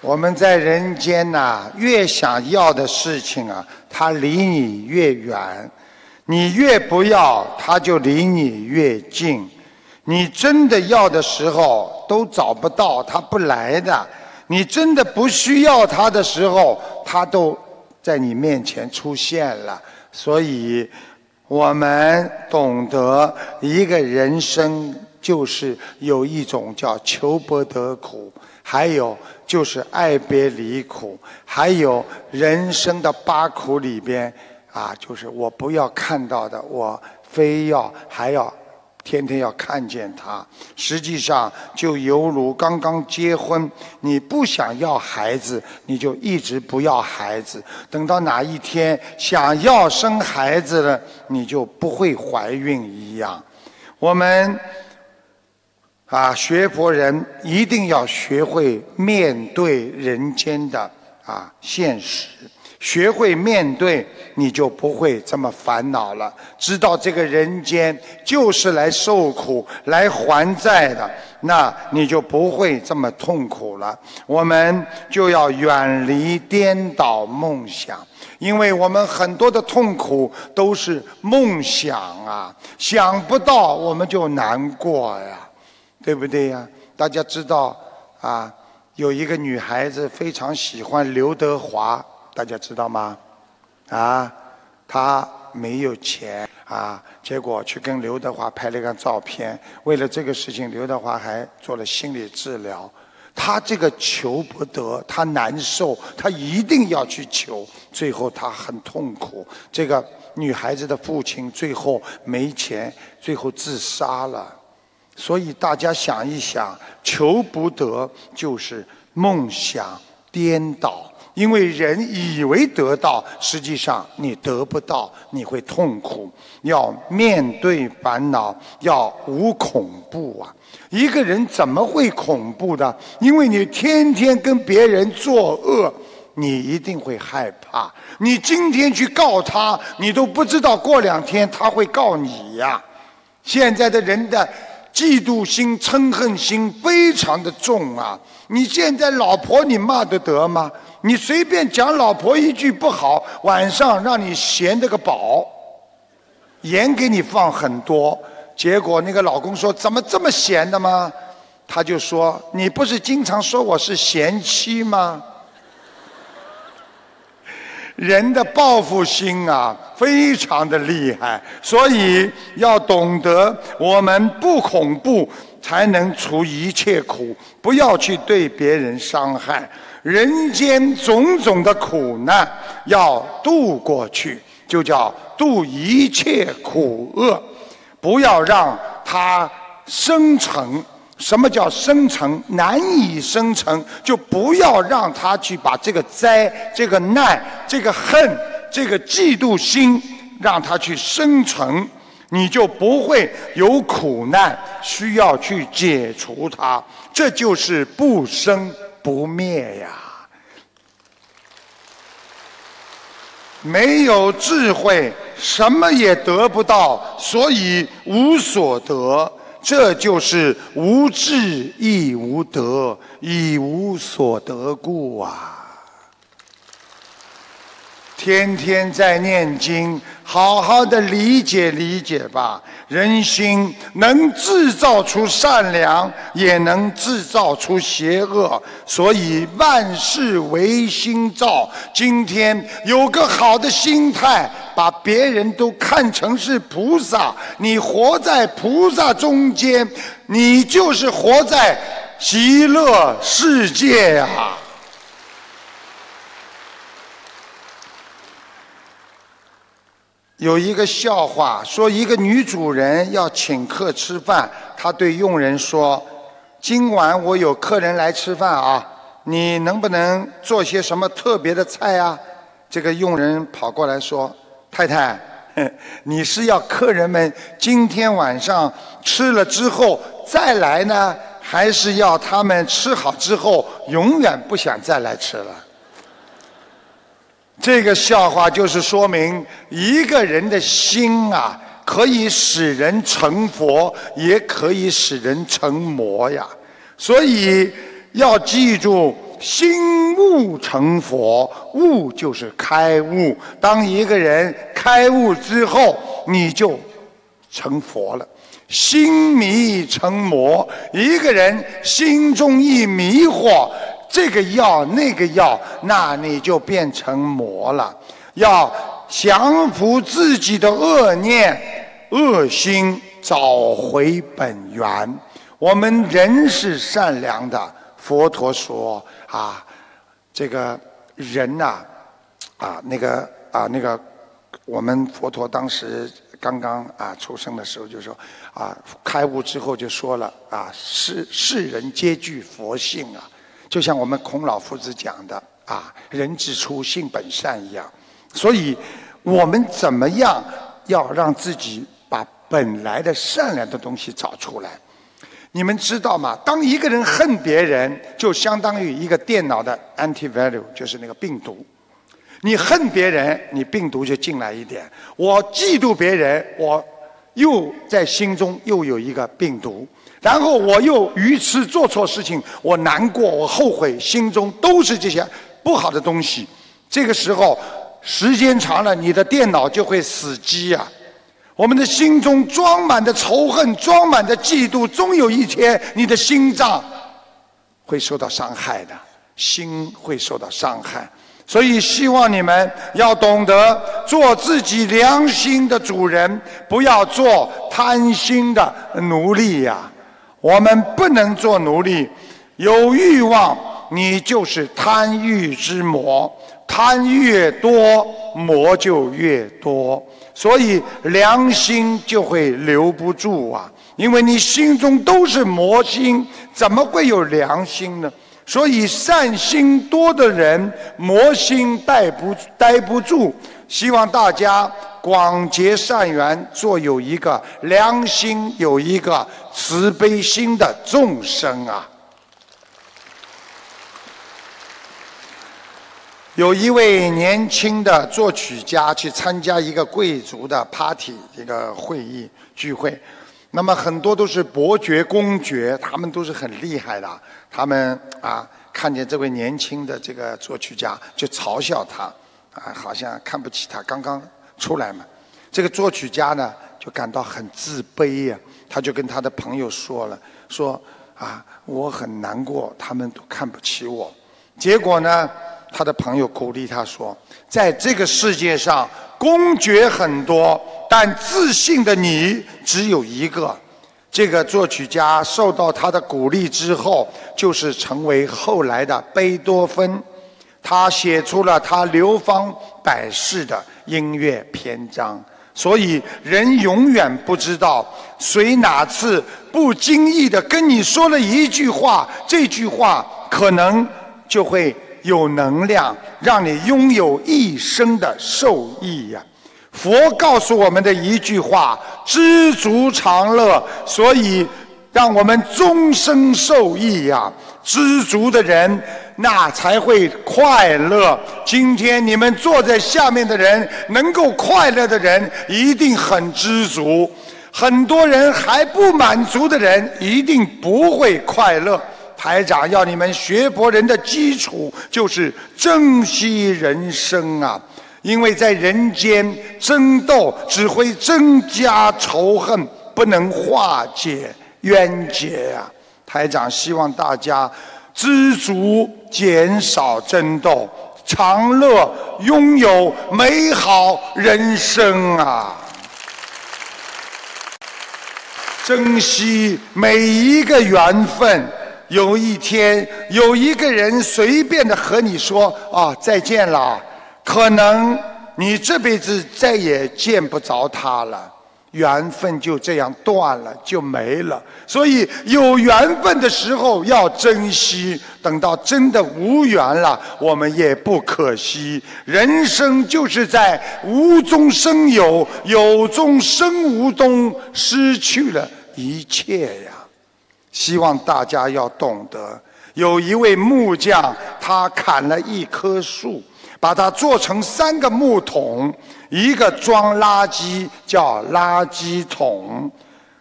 我们在人间呐，越想要的事情啊，它离你越远。你越不要，它就离你越近。你真的要的时候都找不到，他不来的。你真的不需要他的时候，他都在你面前出现了。所以，我们懂得一个人生就是有一种叫求不得苦，还有就是爱别离苦，还有人生的八苦里边啊，就是我不要看到的，我非要还要。天天要看见他，实际上就犹如刚刚结婚，你不想要孩子，你就一直不要孩子，等到哪一天想要生孩子了，你就不会怀孕一样。我们啊，学佛人一定要学会面对人间的啊现实。学会面对，你就不会这么烦恼了。知道这个人间就是来受苦、来还债的，那你就不会这么痛苦了。我们就要远离颠倒梦想，因为我们很多的痛苦都是梦想啊，想不到我们就难过呀，对不对呀？大家知道啊，有一个女孩子非常喜欢刘德华。大家知道吗？啊，她没有钱啊，结果去跟刘德华拍了一张照片。为了这个事情，刘德华还做了心理治疗。他这个求不得，他难受，他一定要去求，最后他很痛苦。这个女孩子的父亲最后没钱，最后自杀了。所以大家想一想，求不得就是梦想颠倒。因为人以为得到，实际上你得不到，你会痛苦。要面对烦恼，要无恐怖啊！一个人怎么会恐怖的？因为你天天跟别人作恶，你一定会害怕。你今天去告他，你都不知道过两天他会告你呀。现在的人的嫉妒心、嗔恨心非常的重啊！你现在老婆你骂得得吗？你随便讲老婆一句不好，晚上让你闲得个饱，盐给你放很多，结果那个老公说怎么这么咸的吗？他就说你不是经常说我是贤妻吗？人的报复心啊，非常的厉害，所以要懂得我们不恐怖，才能除一切苦，不要去对别人伤害。人间种种的苦难要渡过去，就叫渡一切苦厄，不要让它生成。什么叫生成？难以生成，就不要让他去把这个灾、这个难、这个恨、这个嫉妒心，让他去生成，你就不会有苦难需要去解除它。这就是不生。不灭呀！没有智慧，什么也得不到，所以无所得。这就是无智亦无德，以无所得故啊！天天在念经，好好的理解理解吧。人心能制造出善良，也能制造出邪恶，所以万事唯心造。今天有个好的心态，把别人都看成是菩萨，你活在菩萨中间，你就是活在极乐世界呀。有一个笑话，说一个女主人要请客吃饭，她对佣人说：“今晚我有客人来吃饭啊，你能不能做些什么特别的菜啊？”这个佣人跑过来说：“太太，<laughs> 你是要客人们今天晚上吃了之后再来呢，还是要他们吃好之后永远不想再来吃了？”这个笑话就是说明一个人的心啊，可以使人成佛，也可以使人成魔呀。所以要记住，心悟成佛，悟就是开悟。当一个人开。悟之后，你就成佛了。心迷成魔，一个人心中一迷惑，这个要那个要，那你就变成魔了。要降服自己的恶念、恶心，找回本源。我们人是善良的，佛陀说啊，这个人呐、啊，那个啊，那个，我们佛陀当时刚刚啊出生的时候就说啊，开悟之后就说了啊，世世人皆具佛性啊，就像我们孔老夫子讲的啊，人之初性本善一样。所以，我们怎么样要让自己把本来的善良的东西找出来？你们知道吗？当一个人恨别人，就相当于一个电脑的 anti-value，就是那个病毒。你恨别人，你病毒就进来一点；我嫉妒别人，我又在心中又有一个病毒。然后我又愚痴做错事情，我难过，我后悔，心中都是这些不好的东西。这个时候，时间长了，你的电脑就会死机呀、我们的心中装满的仇恨，装满的嫉妒，终有一天你的心脏会受到伤害的，心会受到伤害。所以希望你们要懂得做自己良心的主人，不要做贪心的奴隶呀、我们不能做奴隶，有欲望，你就是贪欲之魔，贪越多，魔就越多。所以良心就会留不住啊，因为你心中都是魔心，怎么会有良心呢？所以善心多的人，魔心待不待不住。希望大家广结善缘，做有一个良心、有一个慈悲心的众生啊。有一位年轻的作曲家去参加一个贵族的 party，一个会议聚会，那么很多都是伯爵、公爵，他们都是很厉害的。他们啊，看见这位年轻的这个作曲家，就嘲笑他，啊，好像看不起他，刚刚出来嘛。这个作曲家呢，就感到很自卑呀、他就跟他的朋友说了，说啊，我很难过，他们都看不起我。结果呢，他的朋友鼓励他说，在这个世界上，公爵很多，但自信的你只有一个。这个作曲家受到他的鼓励之后，就是成为后来的贝多芬。他写出了他流芳百世的音乐篇章。所以，人永远不知道谁哪次不经意的跟你说了一句话，这句话可能就会有能量，让你拥有一生的受益呀、佛告诉我们的一句话：知足常乐。所以，让我们终生受益呀、知足的人，那才会快乐。今天你们坐在下面的人，能够快乐的人，一定很知足。很多人还不满足的人，一定不会快乐。台长要你们学佛人的基础就是珍惜人生啊！因为在人间争斗只会增加仇恨，不能化解冤结呀、台长希望大家知足，减少争斗，长乐，拥有美好人生啊！珍惜每一个缘分。有一天，有一个人随便的和你说：“啊，再见了。”可能你这辈子再也见不着他了，缘分就这样断了，就没了。所以有缘分的时候要珍惜，等到真的无缘了，我们也不可惜。人生就是在无中生有，有中生无中，失去了一切呀。希望大家要懂得，有一位木匠，他砍了一棵树，把它做成三个木桶，一个装垃圾叫垃圾桶，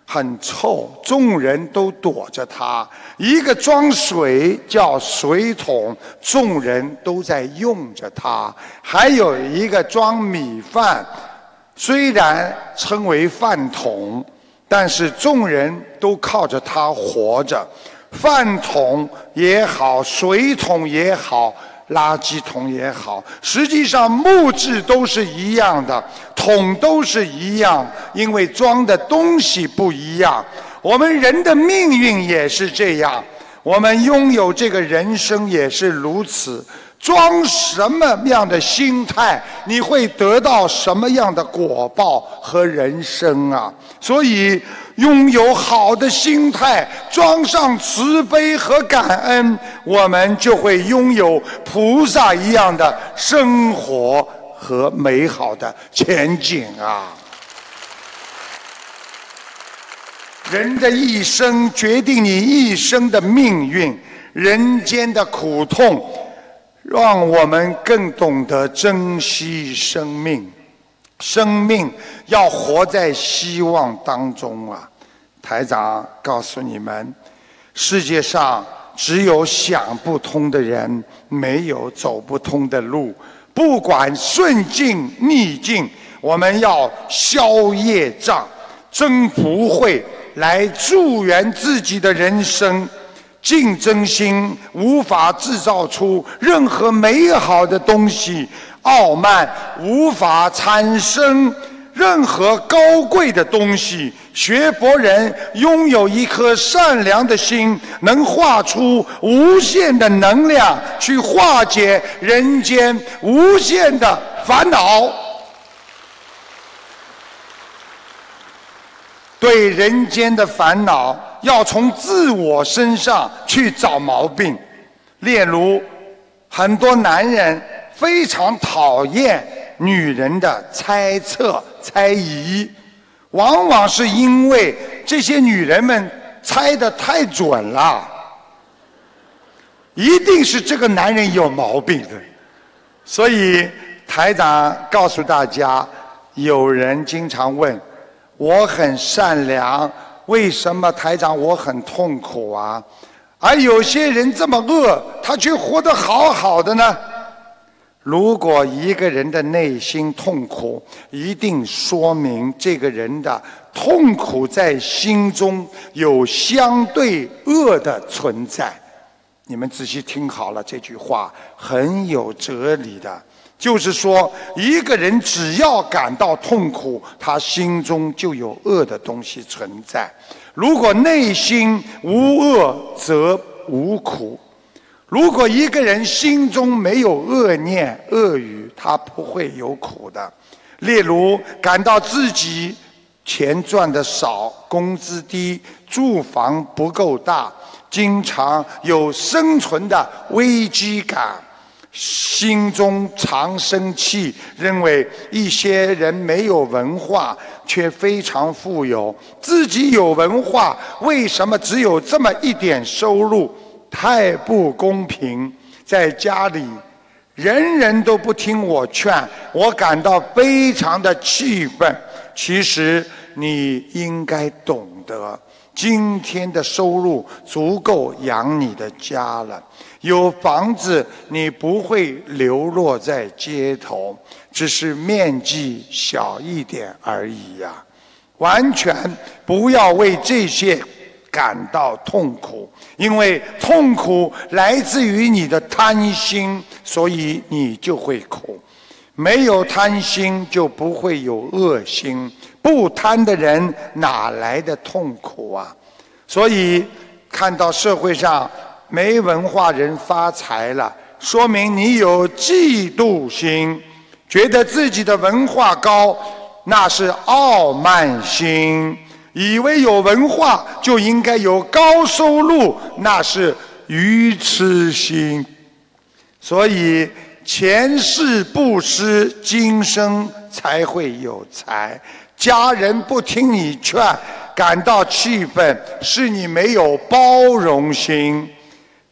很臭，众人都躲着它；一个装水叫水桶，众人都在用着它；还有一个装米饭。虽然称为饭桶，但是众人都靠着它活着。饭桶也好，水桶也好，垃圾桶也好，实际上木质都是一样的，桶都是一样，因为装的东西不一样。我们人的命运也是这样，我们拥有这个人生也是如此。装什么样的心态，你会得到什么样的果报和人生啊！所以，拥有好的心态，装上慈悲和感恩，我们就会拥有菩萨一样的生活和美好的前景啊！人的一生决定你一生的命运，人间的苦痛。让我们更懂得珍惜生命，生命要活在希望当中啊！台长告诉你们，世界上只有想不通的人，没有走不通的路。不管顺境逆境，我们要消业障、增福慧，来助缘自己的人生。竞争心无法制造出任何美好的东西，傲慢无法产生任何高贵的东西。学佛人拥有一颗善良的心，能化出无限的能量，去化解人间无限的烦恼。对人间的烦恼。要从自我身上去找毛病，例如，很多男人非常讨厌女人的猜测、猜疑，往往是因为这些女人们猜的太准了，一定是这个男人有毛病的。所以台长告诉大家，有人经常问，我很善良。为什么台长我很痛苦啊？而有些人这么恶，他却活得好好的呢？如果一个人的内心痛苦，一定说明这个人的痛苦在心中有相对恶的存在。你们仔细听好了，这句话很有哲理的。就是说，一个人只要感到痛苦，他心中就有恶的东西存在。如果内心无恶，则无苦。如果一个人心中没有恶念、恶语，他不会有苦的。例如，感到自己钱赚的少，工资低，住房不够大，经常有生存的危机感。心中常生气，认为一些人没有文化却非常富有，自己有文化，为什么只有这么一点收入？太不公平！在家里，人人都不听我劝，我感到非常的气愤。其实你应该懂得，今天的收入足够养你的家了。有房子，你不会流落在街头，只是面积小一点而已呀。完全不要为这些感到痛苦，因为痛苦来自于你的贪心，所以你就会苦。没有贪心，就不会有恶心。不贪的人，哪来的痛苦啊？所以看到社会上。没文化人发财了，说明你有嫉妒心，觉得自己的文化高，那是傲慢心；以为有文化就应该有高收入，那是愚痴心。所以前世布施，今生才会有财。家人不听你劝，感到气愤，是你没有包容心。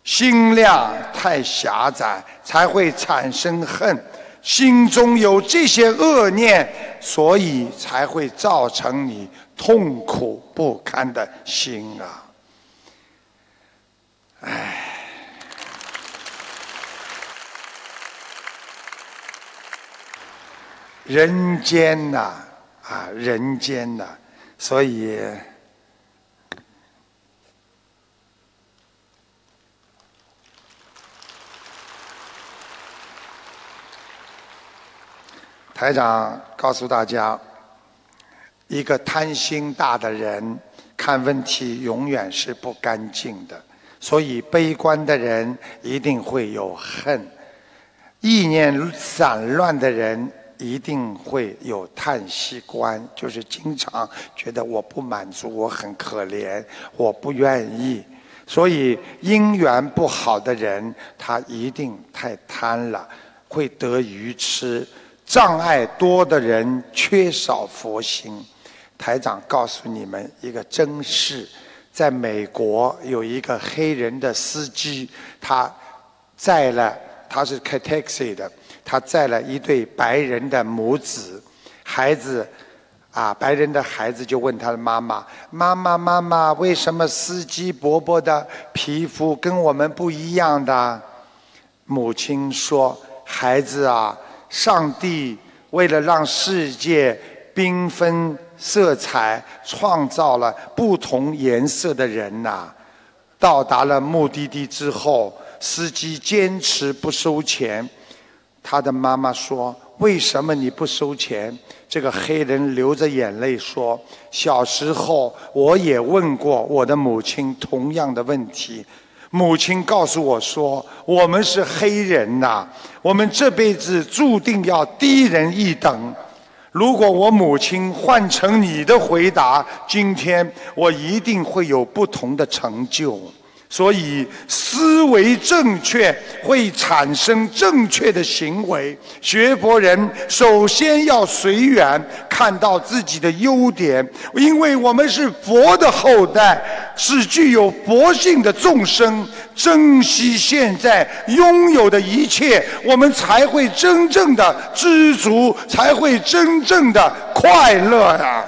心量太狭窄，才会产生恨；心中有这些恶念，所以才会造成你痛苦不堪的心啊！唉，人间呐，啊人间呐，所以。台长告诉大家，一个贪心大的人看问题永远是不干净的，所以悲观的人一定会有恨，意念散乱的人一定会有叹息观，就是经常觉得我不满足，我很可怜，我不愿意。所以姻缘不好的人，他一定太贪了，会得愚痴。障碍多的人缺少佛心。台长告诉你们一个真事：在美国有一个黑人的司机，他载了，他是开 taxi 的，他载了一对白人的母子，孩子，啊，白人的孩子就问他的妈妈：“妈妈，妈妈，为什么司机伯伯的皮肤跟我们不一样的？”母亲说：“孩子啊。”上帝为了让世界缤纷色彩，创造了不同颜色的人呐。到达了目的地之后，司机坚持不收钱。他的妈妈说：“为什么你不收钱？”这个黑人流着眼泪说：“小时候我也问过我的母亲同样的问题。”母亲告诉我说：“我们是黑人呐，我们这辈子注定要低人一等。如果我母亲换成你的回答，今天我一定会有不同的成就。”所以，思维正确会产生正确的行为。学佛人首先要随缘，看到自己的优点，因为我们是佛的后代，是具有佛性的众生。珍惜现在拥有的一切，我们才会真正的知足，才会真正的快乐呀。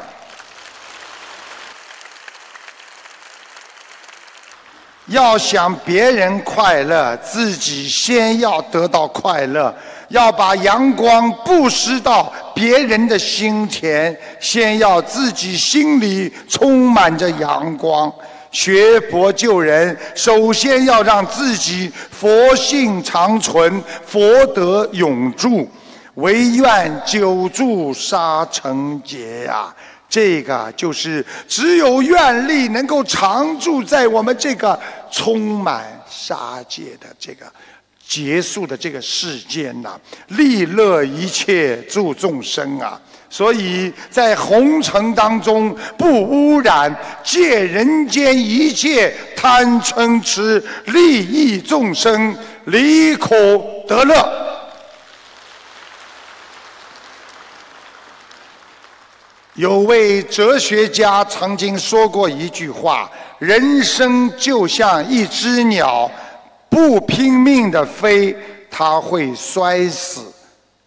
要想别人快乐，自己先要得到快乐。要把阳光布施到别人的心田，先要自己心里充满着阳光。学佛救人，首先要让自己佛性长存，佛德永驻。唯愿久住沙城结呀！这个就是只有愿力能够常住在我们这个充满杀戒的这个结束的这个世间呐，利乐一切助众生啊！所以在红尘当中不污染，借人间一切贪嗔痴，利益众生，离苦得乐。有位哲学家曾经说过一句话：“人生就像一只鸟，不拼命的飞，它会摔死；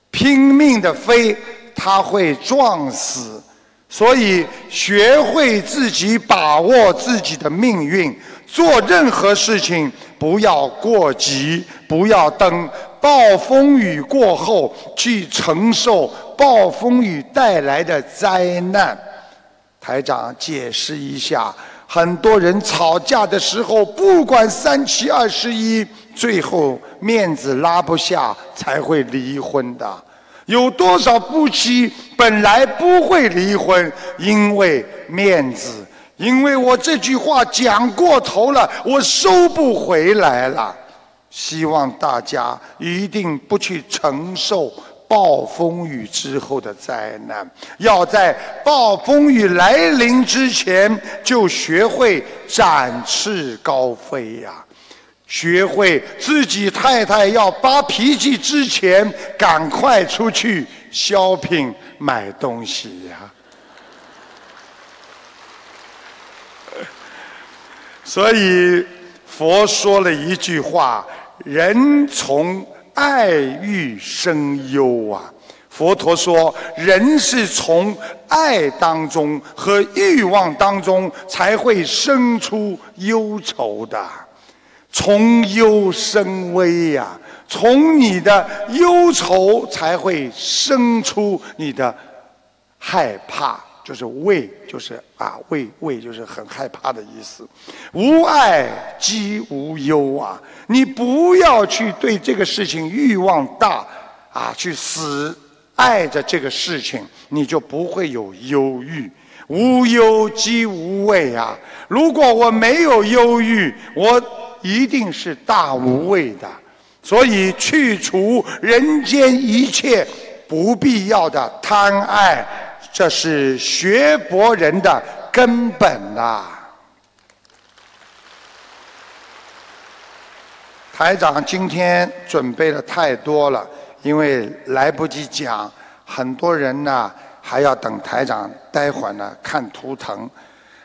拼命的飞，它会撞死。”所以，学会自己把握自己的命运，做任何事情不要过急，不要等暴风雨过后去承受。暴风雨带来的灾难，台长解释一下：很多人吵架的时候，不管三七二十一，最后面子拉不下才会离婚的。有多少夫妻本来不会离婚，因为面子，因为我这句话讲过头了，我收不回来了。希望大家一定不去承受。暴风雨之后的灾难，要在暴风雨来临之前就学会展翅高飞呀！学会自己太太要发脾气之前，赶快出去 shopping 买东西呀！所以佛说了一句话：人从。爱欲生忧啊！佛陀说，人是从爱当中和欲望当中才会生出忧愁的，从忧生危呀，从你的忧愁才会生出你的害怕，就是畏，就是啊畏畏，就是很害怕的意思。无爱即无忧啊！你不要去对这个事情欲望大啊，去死爱着这个事情，你就不会有忧郁。无忧即无畏啊！如果我没有忧郁，我一定是大无畏的。所以去除人间一切不必要的贪爱，这是学博人的根本呐。台长今天准备的太多了，因为来不及讲，很多人呢还要等台长待会儿呢看图腾，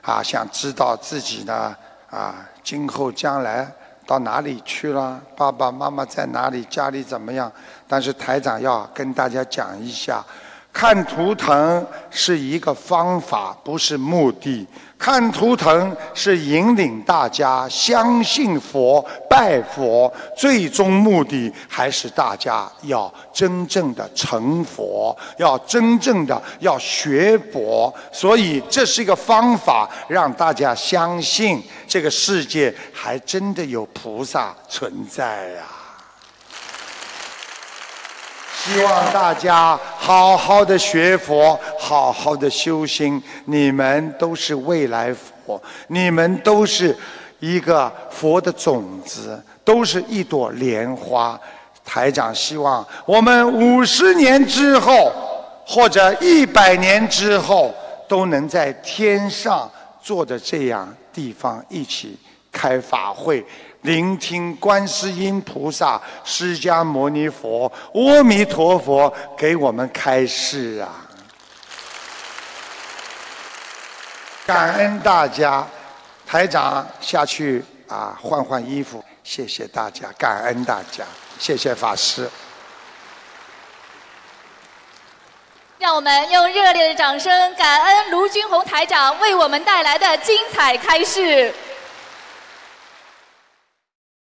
啊，想知道自己呢啊今后将来到哪里去了，爸爸妈妈在哪里，家里怎么样？但是台长要跟大家讲一下，看图腾是一个方法，不是目的。看图腾是引领大家相信佛、拜佛，最终目的还是大家要真正的成佛，要真正的要学佛。所以这是一个方法，让大家相信这个世界还真的有菩萨存在呀、希望大家好好的学佛，好好的修心。你们都是未来佛，你们都是一个佛的种子，都是一朵莲花。台长希望我们五十年之后，或者一百年之后，都能在天上坐着这样地方一起开法会。聆听观世音菩萨、释迦牟尼佛、阿弥陀佛给我们开示啊！感恩大家，台长下去啊换换衣服，谢谢大家，感恩大家，谢谢法师。让我们用热烈的掌声，感恩卢军红台长为我们带来的精彩开示。